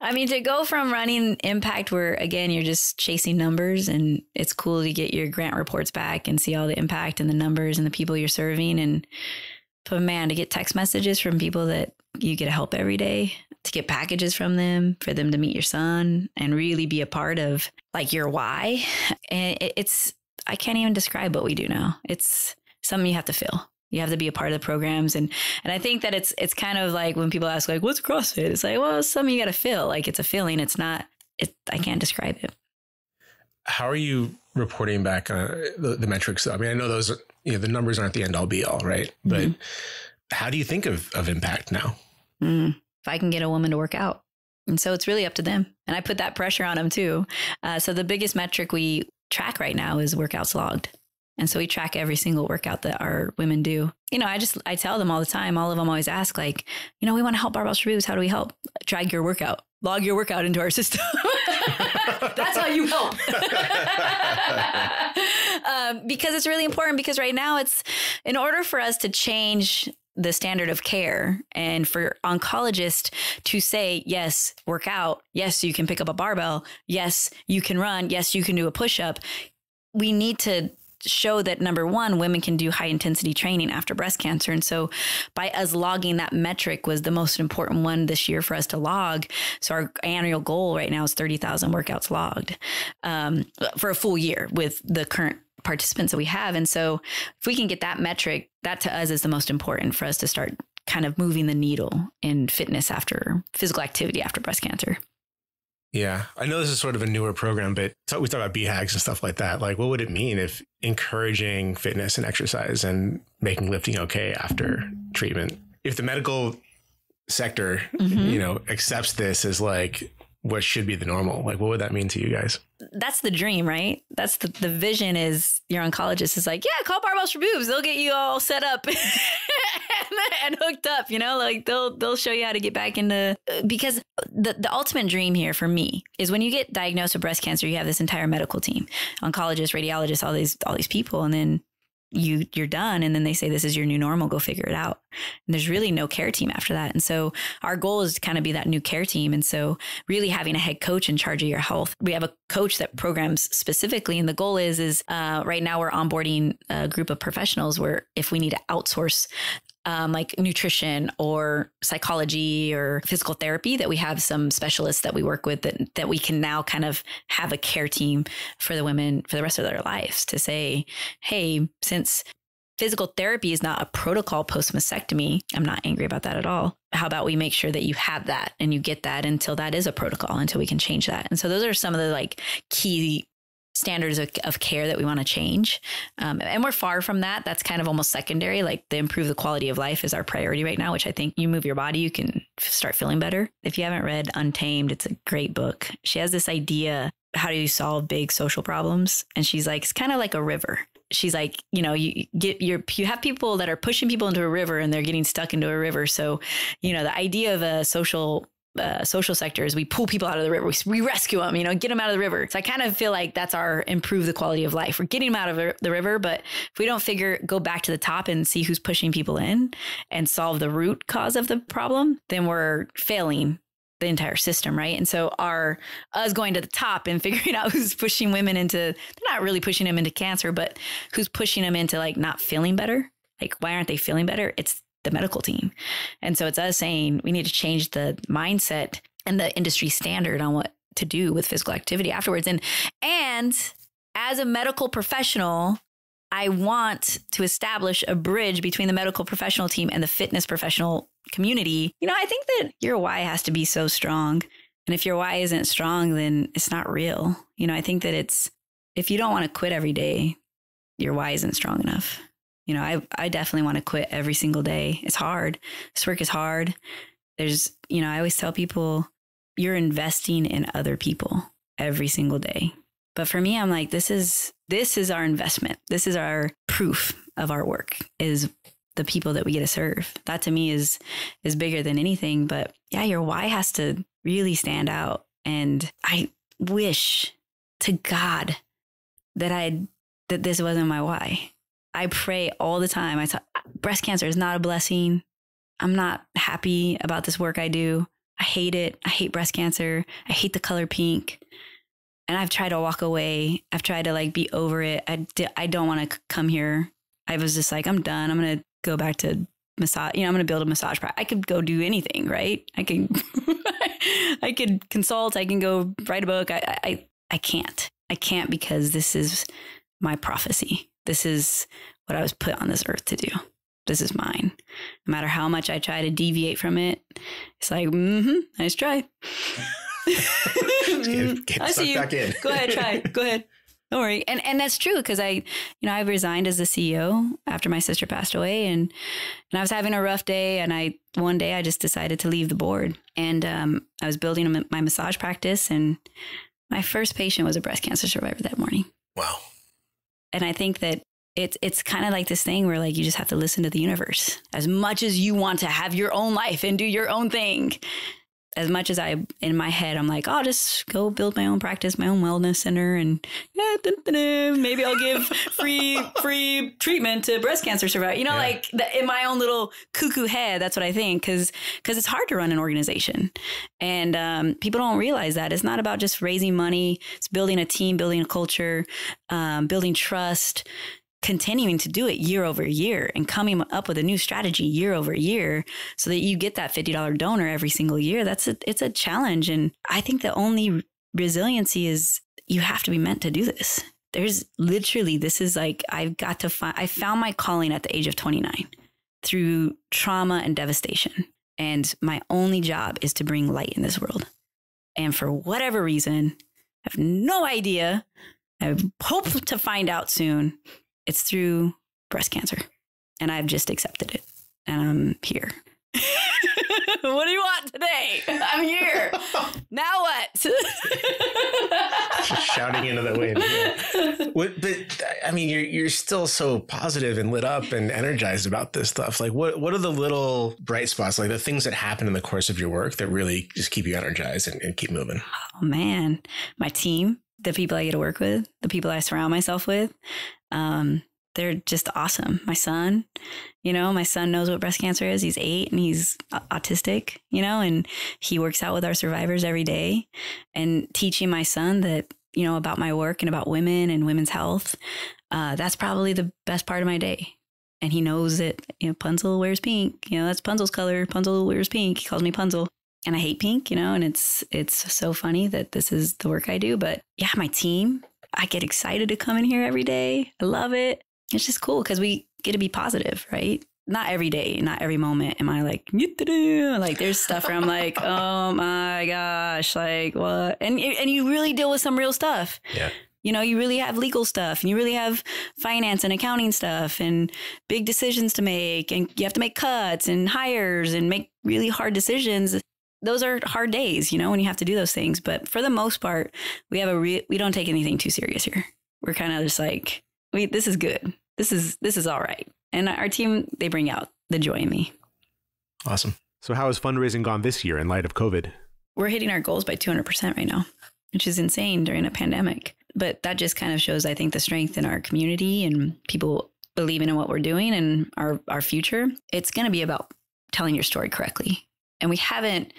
I mean, to go from running impact where again you're just chasing numbers and it's cool to get your grant reports back and see all the impact and the numbers and the people you're serving and but man, to get text messages from people that you get to help every day, to get packages from them, for them to meet your son and really be a part of like your why. And it's I can't even describe what we do now. It's something you have to feel. You have to be a part of the programs, and and I think that it's it's kind of like when people ask like, "What's CrossFit?" It's like, well, it's something you got to feel. Like it's a feeling. It's not. It. I can't describe it. How are you reporting back on the, the metrics? I mean, I know those. You know, the numbers aren't the end all be all, right? But mm-hmm. how do you think of of impact now? Mm, if I can get a woman to work out, and so it's really up to them. And I put that pressure on them too. Uh, so the biggest metric we track right now is workouts logged. And so we track every single workout that our women do. You know, I just, I tell them all the time, all of them always ask, like, you know, we want to help barbell boobs. How do we help? Drag your workout, log your workout into our system. <laughs> That's how you help. <laughs> um, because it's really important because right now it's, in order for us to change the standard of care. And for oncologists to say yes work out yes you can pick up a barbell yes you can run yes you can do a push-up we need to show that number one women can do high intensity training after breast cancer. And so by us logging that metric was the most important one this year for us to log. So our annual goal right now is 30000 workouts logged um, for a full year with the current participants that we have. And so if we can get that metric, that to us is the most important for us to start kind of moving the needle in fitness after physical activity after breast cancer. Yeah, I know this is sort of a newer program, but we talk about BHAGs and stuff like that. Like, what would it mean if encouraging fitness and exercise and making lifting okay after treatment? If the medical sector, mm-hmm. you know, accepts this as like what should be the normal? Like, what would that mean to you guys? That's the dream, right? That's the, the vision is your oncologist is like, yeah, call barbells for boobs. They'll get you all set up <laughs> and, hooked up, you know, like they'll, they'll show you how to get back into, uh, because the, the ultimate dream here for me is when you get diagnosed with breast cancer, you have this entire medical team, oncologists, radiologists, all these, all these people. And then you you're done and then they say this is your new normal go figure it out. And there's really no care team after that. And so our goal is to kind of be that new care team. And so really having a head coach in charge of your health. We have a coach that programs specifically and the goal is is uh, right now we're onboarding a group of professionals where if we need to outsource um, like nutrition or psychology or physical therapy that we have some specialists that we work with that, that we can now kind of have a care team for the women for the rest of their lives to say, hey, since physical therapy is not a protocol post mastectomy, I'm not angry about that at all. How about we make sure that you have that and you get that until that is a protocol until we can change that. And so those are some of the like key standards of, of care that we want to change. Um, and we're far from that. That's kind of almost secondary. Like the improve the quality of life is our priority right now, which I think you move your body, you can start feeling better. If you haven't read Untamed, it's a great book. She has this idea how do you solve big social problems? And she's like, it's kind of like a river. She's like, you know, you get your you have people that are pushing people into a river and they're getting stuck into a river. So, you know, the idea of a social uh, social sectors, we pull people out of the river, we, we rescue them, you know, get them out of the river. So I kind of feel like that's our improve the quality of life. We're getting them out of the river, but if we don't figure, go back to the top and see who's pushing people in and solve the root cause of the problem, then we're failing the entire system, right? And so our us going to the top and <laughs> figuring out who's pushing women into they're not really pushing them into cancer, but who's pushing them into like not feeling better. Like why aren't they feeling better? It's the medical team. And so it's us saying we need to change the mindset and the industry standard on what to do with physical activity afterwards. And and as a medical professional, I want to establish a bridge between the medical professional team and the fitness professional community. You know, I think that your why has to be so strong. And if your why isn't strong, then it's not real. You know, I think that it's if you don't want to quit every day, your why isn't strong enough. You know, I I definitely want to quit every single day. It's hard. This work is hard. There's, you know, I always tell people you're investing in other people every single day. But for me, I'm like, this is this is our investment. This is our proof of our work is the people that we get to serve. That to me is is bigger than anything. But yeah, your why has to really stand out. And I wish to God that I that this wasn't my why. I pray all the time. I thought breast cancer is not a blessing. I'm not happy about this work I do. I hate it. I hate breast cancer. I hate the color pink. And I've tried to walk away. I've tried to like be over it. I, I don't want to come here. I was just like, I'm done. I'm going to go back to massage. You know, I'm going to build a massage practice. I could go do anything, right? I can, <laughs> I could consult. I can go write a book. I, I, I can't. I can't because this is my prophecy. This is what I was put on this earth to do. This is mine. No matter how much I try to deviate from it, it's like, mm-hmm, nice try. <laughs> get, get <laughs> I see you. Back in. Go ahead, try. <laughs> Go ahead. Don't worry. And and that's true because I, you know, I resigned as the CEO after my sister passed away, and and I was having a rough day, and I one day I just decided to leave the board, and um, I was building a, my massage practice, and my first patient was a breast cancer survivor that morning. Wow. And I think that it's it's kind of like this thing where like you just have to listen to the universe as much as you want to have your own life and do your own thing as much as I in my head I'm like, I'll just go build my own practice, my own wellness center, and yeah, dun, dun, dun, maybe I'll give free free treatment to breast cancer survivors. You know, yeah. like the, in my own little cuckoo head, that's what I think because because it's hard to run an organization, and um, people don't realize that it's not about just raising money. It's building a team, building a culture, um, building trust continuing to do it year over year and coming up with a new strategy year over year so that you get that $50 donor every single year that's a, it's a challenge. And i think the only resiliency is you have to be meant to do this. There's literally this is like i've got to find i found my calling at the age of 29 through trauma and devastation. And my only job is to bring light in this world. And for whatever reason i have no idea. I hope to find out soon it's through breast cancer. And I've just accepted it. And I'm here. <laughs> what do you want today? I'm here. <laughs> now what? Shouting into the wind. Yeah. What, but I mean, you're you're still so positive and lit up and energized about this stuff. Like, what what are the little bright spots, like the things that happen in the course of your work that really just keep you energized and, and keep moving? Oh man, my team, the people I get to work with, the people I surround myself with. Um, they're just awesome. My son, you know, my son knows what breast cancer is. He's eight and he's autistic, you know, and he works out with our survivors every day and teaching my son that, you know, about my work and about women and women's health. Uh, that's probably the best part of my day. And he knows that, you know, Punzel wears pink. You know, that's Punzel's color. Punzel wears pink. He calls me Punzel and I hate pink, you know, and it's it's so funny that this is the work I do. But yeah, my team, I get excited to come in here every day. I love it it's just cool because we get to be positive, right? Not every day, not every moment am I like, like there's stuff where I'm like, <laughs> oh my gosh, like what? And and you really deal with some real stuff. Yeah. You know, you really have legal stuff and you really have finance and accounting stuff and big decisions to make and you have to make cuts and hires and make really hard decisions. Those are hard days, you know, when you have to do those things. But for the most part, we have a re- we don't take anything too serious here. We're kind of just like, we this is good this is this is all right. And our team they bring out the joy in me. Awesome. So how has fundraising gone this year in light of COVID? We're hitting our goals by 200% right now, which is insane during a pandemic. But that just kind of shows I think the strength in our community and people believing in what we're doing and our our future. It's going to be about telling your story correctly. And we haven't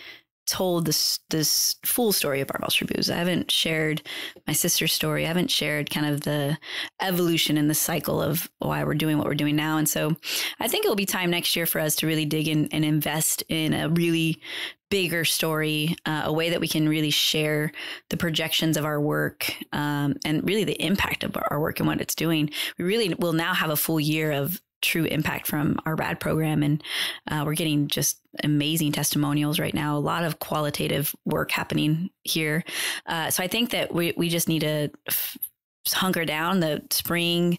told this this full story of Barbell Street I haven't shared my sister's story. I haven't shared kind of the evolution and the cycle of why we're doing what we're doing now. And so I think it'll be time next year for us to really dig in and invest in a really bigger story, uh, a way that we can really share the projections of our work um, and really the impact of our work and what it's doing. We really will now have a full year of true impact from our RAD program. And uh, we're getting just amazing testimonials right now, a lot of qualitative work happening here. Uh, so I think that we, we just need to f- hunker down the spring.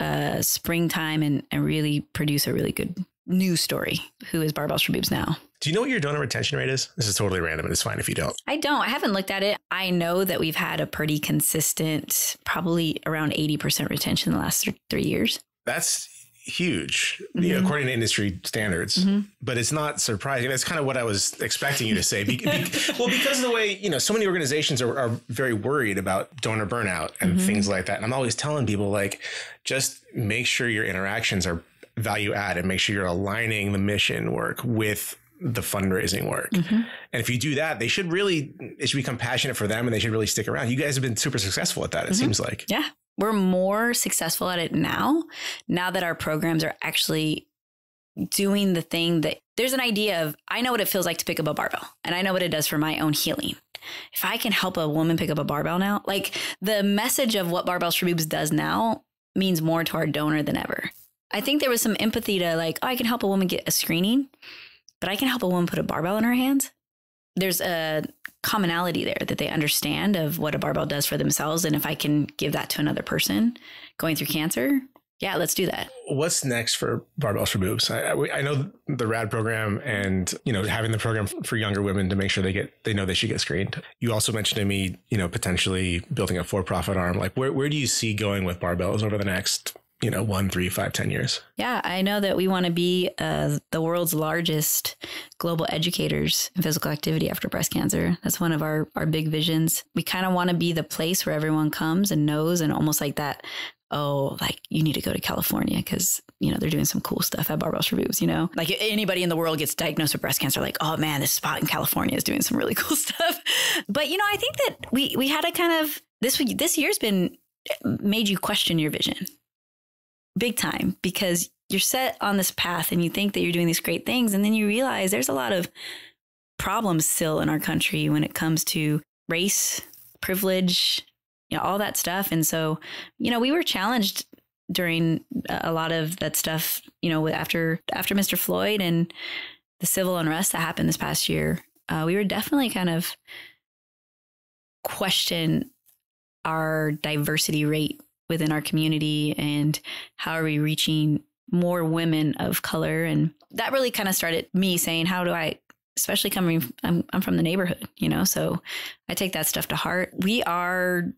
uh, springtime and, and really produce a really good news story. Who is Barbells for Boobs now? Do you know what your donor retention rate is? This is totally random and it's fine if you don't. I don't. I haven't looked at it. I know that we've had a pretty consistent, probably around 80% retention in the last th- three years. That's huge, mm-hmm. you know, according to industry standards. Mm-hmm. But it's not surprising. That's kind of what I was expecting you to say. Be- be- <laughs> well, because of the way you know, so many organizations are, are very worried about donor burnout and mm-hmm. things like that. And I'm always telling people like, just make sure your interactions are value add and make sure you're aligning the mission work with the fundraising work. Mm-hmm. And if you do that, they should really, it should become passionate for them and they should really stick around. You guys have been super successful at that, it mm-hmm. seems like. Yeah. We're more successful at it now, now that our programs are actually doing the thing that there's an idea of I know what it feels like to pick up a barbell and I know what it does for my own healing. If I can help a woman pick up a barbell now, like the message of what Barbells for Boobs does now means more to our donor than ever. I think there was some empathy to like, oh, I can help a woman get a screening, but I can help a woman put a barbell in her hands. There's a commonality there that they understand of what a barbell does for themselves. And if I can give that to another person going through cancer, yeah, let's do that. What's next for Barbells for Boobs? I, I, know the RAD program and, you know, having the program for younger women to make sure they get, they know they should get screened. You also mentioned to me, you know, potentially building a for-profit arm. Like where, where do you see going with barbells over the next you know, one, three, five, ten years. Yeah, I know that we want to be uh, the world's largest global educators in physical activity after breast cancer. That's one of our, our big visions. We kind of want to be the place where everyone comes and knows and almost like that, oh, like you need to go to California because, you know, they're doing some cool stuff at Barbells Boobs, you know? Like anybody in the world gets diagnosed with breast cancer, like, oh man, this spot in California is doing some really <laughs> cool stuff. But, you know, I think that we, we had a kind of, this, this year's been, made you question your vision big time because you're set on this path and you think that you're doing these great things. And then you realize there's a lot of problems still in our country when it comes to race, privilege, you know, all that stuff. And so, you know, we were challenged during a lot of that stuff, you know, after after Mr. Floyd and the civil unrest that happened this past year. Uh, we were definitely kind of question our diversity rate within our community and how are we reaching more women of color? And that really kind of started me saying how do i especially coming I'm, I'm from the neighborhood you know so i take that stuff to heart. We are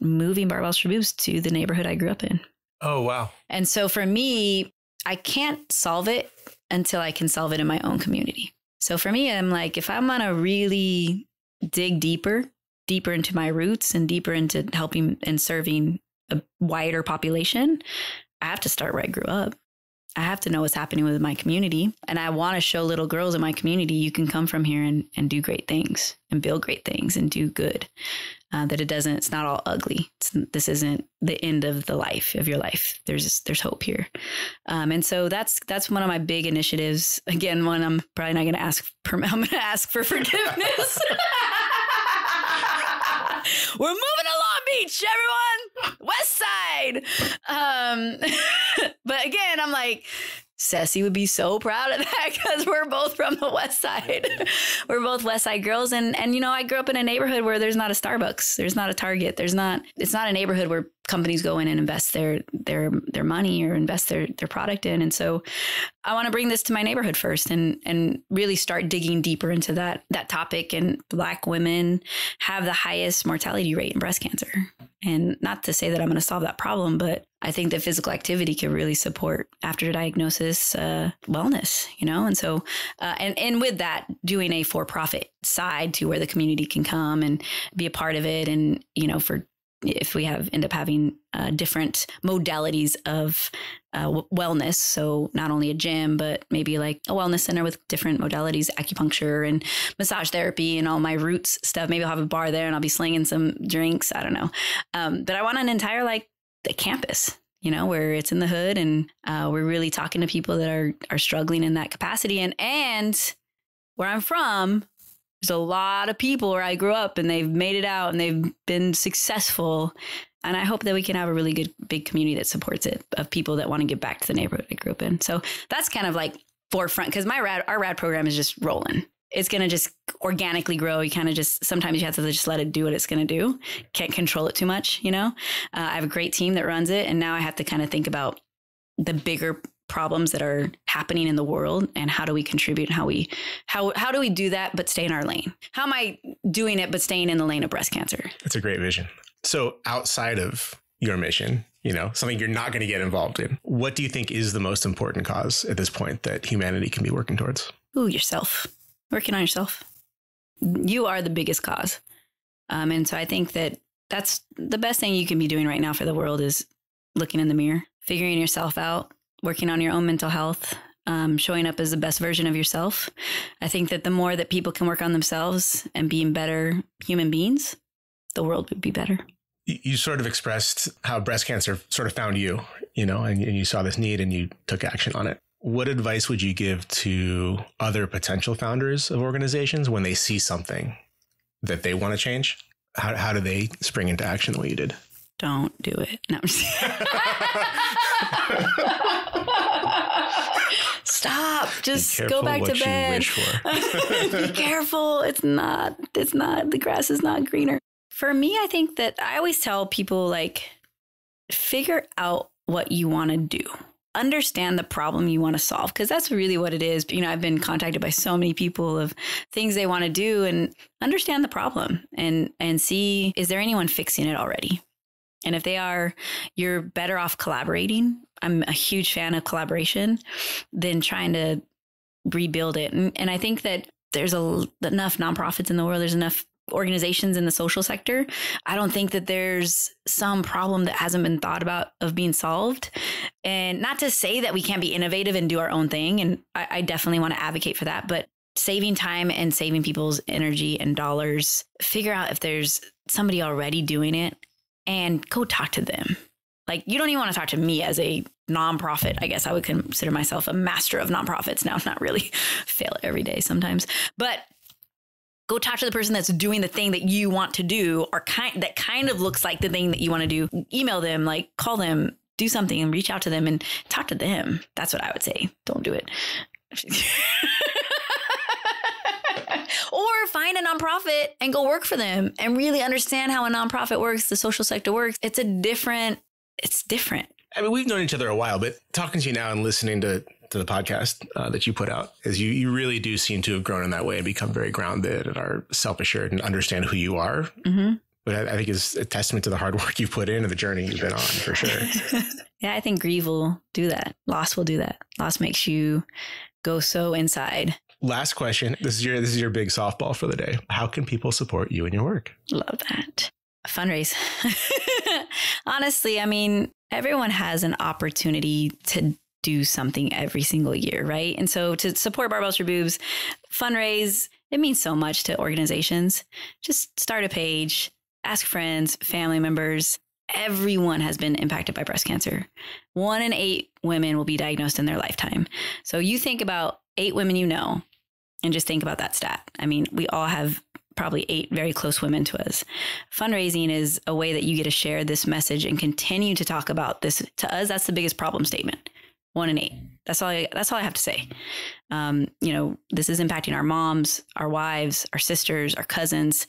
moving barbells for boobs to the neighborhood i grew up in. Oh wow. And so for me i can't solve it until i can solve it in my own community. So for me i'm like if i'm gonna really dig deeper deeper into my roots and deeper into helping and serving a wider population, I have to start where I grew up. I have to know what's happening with my community. And I want to show little girls in my community you can come from here and, and do great things and build great things and do good. Uh, that it doesn't, it's not all ugly. It's, this isn't the end of the life of your life. There's there's hope here, um, and so that's that's one of my big initiatives. Again, one I'm probably not going to ask. <laughs> I'm going to ask for forgiveness. <laughs> We're moving Beach, everyone. <laughs> West Side. Um, <laughs> but again, I'm like, Ceci would be so proud of that <laughs> because we're both from the West Side. <laughs> we're both West Side girls, and and you know I grew up in a neighborhood where there's not a Starbucks, there's not a Target, there's not. It's not a neighborhood where companies go in and invest their their their money or invest their their product in. And so I want to bring this to my neighborhood first and and really start digging deeper into that that topic. And Black women have the highest mortality rate in breast cancer. And not to say that I'm going to solve that problem, but I think that physical activity can really support after diagnosis uh, wellness, you know? And so, uh, and, and with that, doing a for profit side to where the community can come and be a part of it. And, you know, for if we have end up having uh, different modalities of uh, wellness so not only a gym but maybe like a wellness center with different modalities acupuncture and massage therapy and all my roots stuff maybe i'll have a bar there and i'll be slinging some drinks i don't know um, but i want an entire like the campus you know where it's in the hood and uh, we're really talking to people that are are struggling in that capacity and and where i'm from there's a lot of people where I grew up and they've made it out and they've been successful. And I hope that we can have a really good, big community that supports it of people that want to give back to the neighborhood I grew up in. So that's kind of like forefront because my rad, our rad program is just rolling. It's going to just organically grow. You kind of just, sometimes you have to just let it do what it's going to do. Can't control it too much, you know? Uh, I have a great team that runs it. And now I have to kind of think about the bigger problems that are happening in the world and how do we contribute and how we how how do we do that but stay in our lane how am i doing it but staying in the lane of breast cancer that's a great vision so outside of your mission you know something you're not going to get involved in what do you think is the most important cause at this point that humanity can be working towards Ooh, yourself working on yourself you are the biggest cause um, and so i think that that's the best thing you can be doing right now for the world is looking in the mirror figuring yourself out working on your own mental health, um, showing up as the best version of yourself. I think that the more that people can work on themselves and being better human beings, the world would be better. You sort of expressed how breast cancer sort of found you, you know, and, and you saw this need and you took action on it. What advice would you give to other potential founders of organizations when they see something that they want to change? How, how do they spring into action the way you did? don't do it. No, <laughs> Stop. Just go back to bed. <laughs> Be careful. It's not, it's not, the grass is not greener. For me, I think that I always tell people like, figure out what you want to do. Understand the problem you want to solve because that's really what it is. You know, I've been contacted by so many people of things they want to do and understand the problem and and see is there anyone fixing it already? And if they are, you're better off collaborating. I'm a huge fan of collaboration than trying to rebuild it. And, and I think that there's a, enough nonprofits in the world, there's enough organizations in the social sector. I don't think that there's some problem that hasn't been thought about of being solved. And not to say that we can't be innovative and do our own thing. And I, I definitely want to advocate for that. But saving time and saving people's energy and dollars, figure out if there's somebody already doing it and go talk to them. Like, you don't even want to talk to me as a nonprofit. I guess I would consider myself a master of nonprofits <laughs> now, not really <laughs> fail every day sometimes. But go talk to the person that's doing the thing that you want to do or kind that kind of looks like the thing that you want to do. Email them, like call them, do something and reach out to them and talk to them. That's what I would say. Don't do it. <laughs> or find a nonprofit and go work for them and really understand how a nonprofit works, the social sector works. It's a different, it's different. I mean, we've known each other a while, but talking to you now and listening to to the podcast uh, that you put out is you you really do seem to have grown in that way and become very grounded and are self assured and understand who you are. Mm-hmm. But I, I think is a testament to the hard <laughs> work you've put in and the journey you've been on for sure. <laughs> yeah, I think grief will do that. Loss will do that. Loss makes you go so inside Last question. This is your this is your big softball for the day. How can people support you and your work? Love that. Fundraise. <laughs> Honestly, I mean, everyone has an opportunity to do something every single year, right? And so to support Barbells for Boobs, fundraise, it means so much to organizations. Just start a page, ask friends, family members. Everyone has been impacted by breast cancer. One in eight women will be diagnosed in their lifetime. So you think about eight women you know, and just think about that stat. I mean, we all have probably eight very close women to us. Fundraising is a way that you get to share this message and continue to talk about this. To us, that's the biggest problem statement. One in eight. That's all. I, that's all I have to say. Um, you know, this is impacting our moms, our wives, our sisters, our cousins.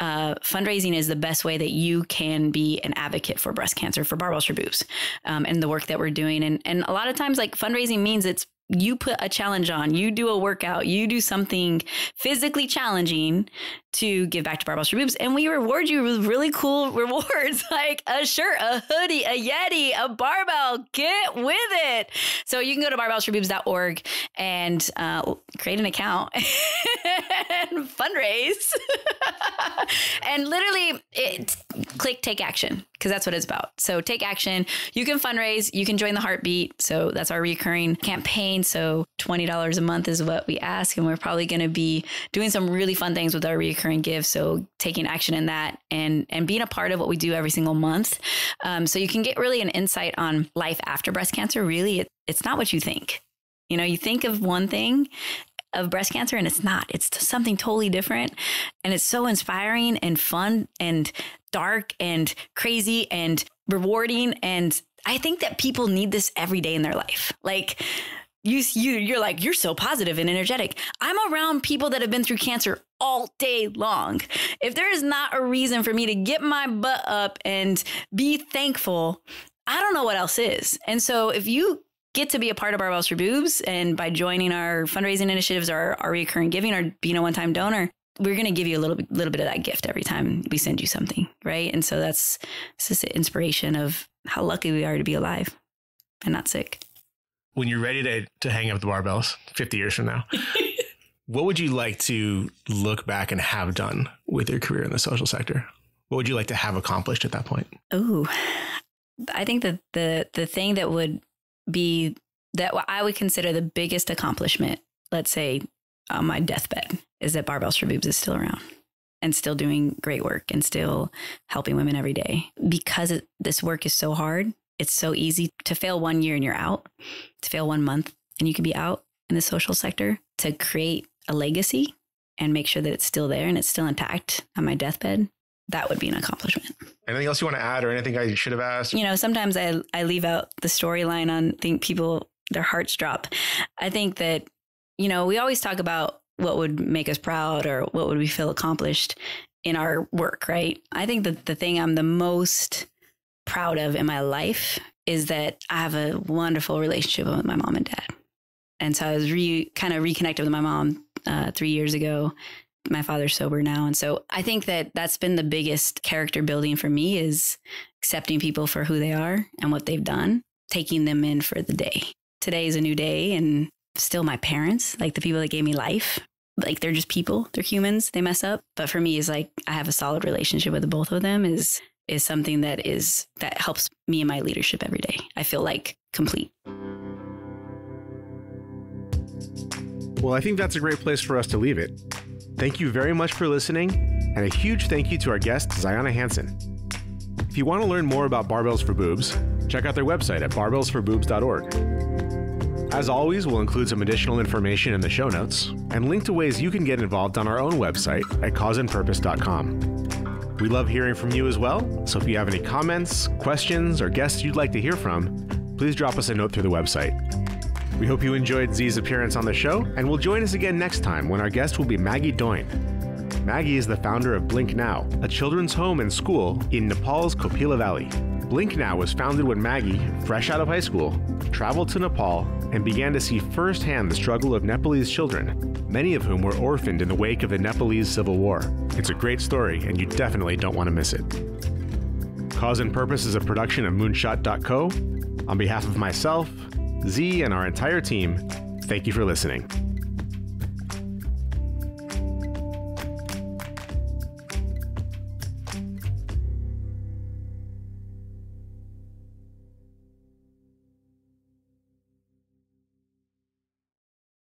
Uh, fundraising is the best way that you can be an advocate for breast cancer, for barbells for boobs, um, and the work that we're doing. And and a lot of times, like fundraising means it's you put a challenge on, you do a workout, you do something physically challenging to give back to Barbells for Boobs. And we reward you with really cool <laughs> rewards like a shirt, a hoodie, a Yeti, a barbell. Get with it. So you can go to barbellsforboobs.org and uh, create an account <laughs> and fundraise. <laughs> and literally, it, click take action because that's what it's about. So take action. You can fundraise, you can join the heartbeat. So that's our recurring campaign. So $20 a month is what we ask. And we're probably going to be doing some really fun things with our recurring give. So taking action in that and, and being a part of what we do every single month. Um, so you can get really an insight on life after breast cancer. Really, it, it's not what you think. You know, you think of one thing of breast cancer and it's not. It's something totally different. And it's so inspiring and fun and dark and crazy and rewarding. And I think that people need this every day in their life. Like, you you you're like you're so positive and energetic. I'm around people that have been through cancer all day long. If there is not a reason for me to get my butt up and be thankful, I don't know what else is. And so if you get to be a part of Barbells for Boobs and by joining our fundraising initiatives or our recurring giving or being a one-time donor, we're going to give you a little little bit of that gift every time we send you something, right? And so that's it's just an inspiration of how lucky we are to be alive and not sick. When you're ready to to hang up the barbells 50 years from now, <laughs> what would you like to look back and have done with your career in the social sector? What would you like to have accomplished at that point? Oh, I think that the the thing that would be that I would consider the biggest accomplishment, let's say on my deathbed, is that Barbells for Boobs is still around and still doing great work and still helping women every day. Because it, this work is so hard, it's so easy to fail one year and you're out, to fail one month and you can be out in the social sector, to create a legacy and make sure that it's still there and it's still intact on my deathbed. That would be an accomplishment. Anything else you want to add or anything I should have asked? You know, sometimes I, I leave out the storyline on think people their hearts drop. I think that, you know, we always talk about what would make us proud or what would we feel accomplished in our work, right? I think that the thing I'm the most proud of in my life is that I have a wonderful relationship with my mom and dad. And so I was re, kind of reconnected with my mom uh, three years ago. My father's sober now. And so I think that that's been the biggest character building for me is accepting people for who they are and what they've done, taking them in for the day. Today is a new day and still my parents, like the people that gave me life. Like they're just people, they're humans, they mess up. But for me, is like I have a solid relationship with both of them is is something that is that helps me in my leadership every day. I feel like complete. Well, I think that's a great place for us to leave it. Thank you very much for listening, and a huge thank you to our guest, Zionna Hanson. If you want to learn more about Barbells for Boobs, check out their website at barbellsforboobs.org. As always, we'll include some additional information in the show notes and link to ways you can get involved on our own website at causeandpurpose.com. We love hearing from you as well, so if you have any comments, questions, or guests you'd like to hear from, please drop us a note through the website. We hope you enjoyed Z's appearance on the show, and will join us again next time when our guest will be Maggie Doyne. Maggie is the founder of Blink Now, a children's home and school in Nepal's Kopila Valley. Blink Now was founded when Maggie, fresh out of high school, traveled to Nepal and began to see firsthand the struggle of Nepalese children, many of whom were orphaned in the wake of the Nepalese Civil War. It's a great story, and you definitely don't want to miss it. Cause and Purpose is a production of Moonshot.co. On behalf of myself, Z, and our entire team, thank you for listening.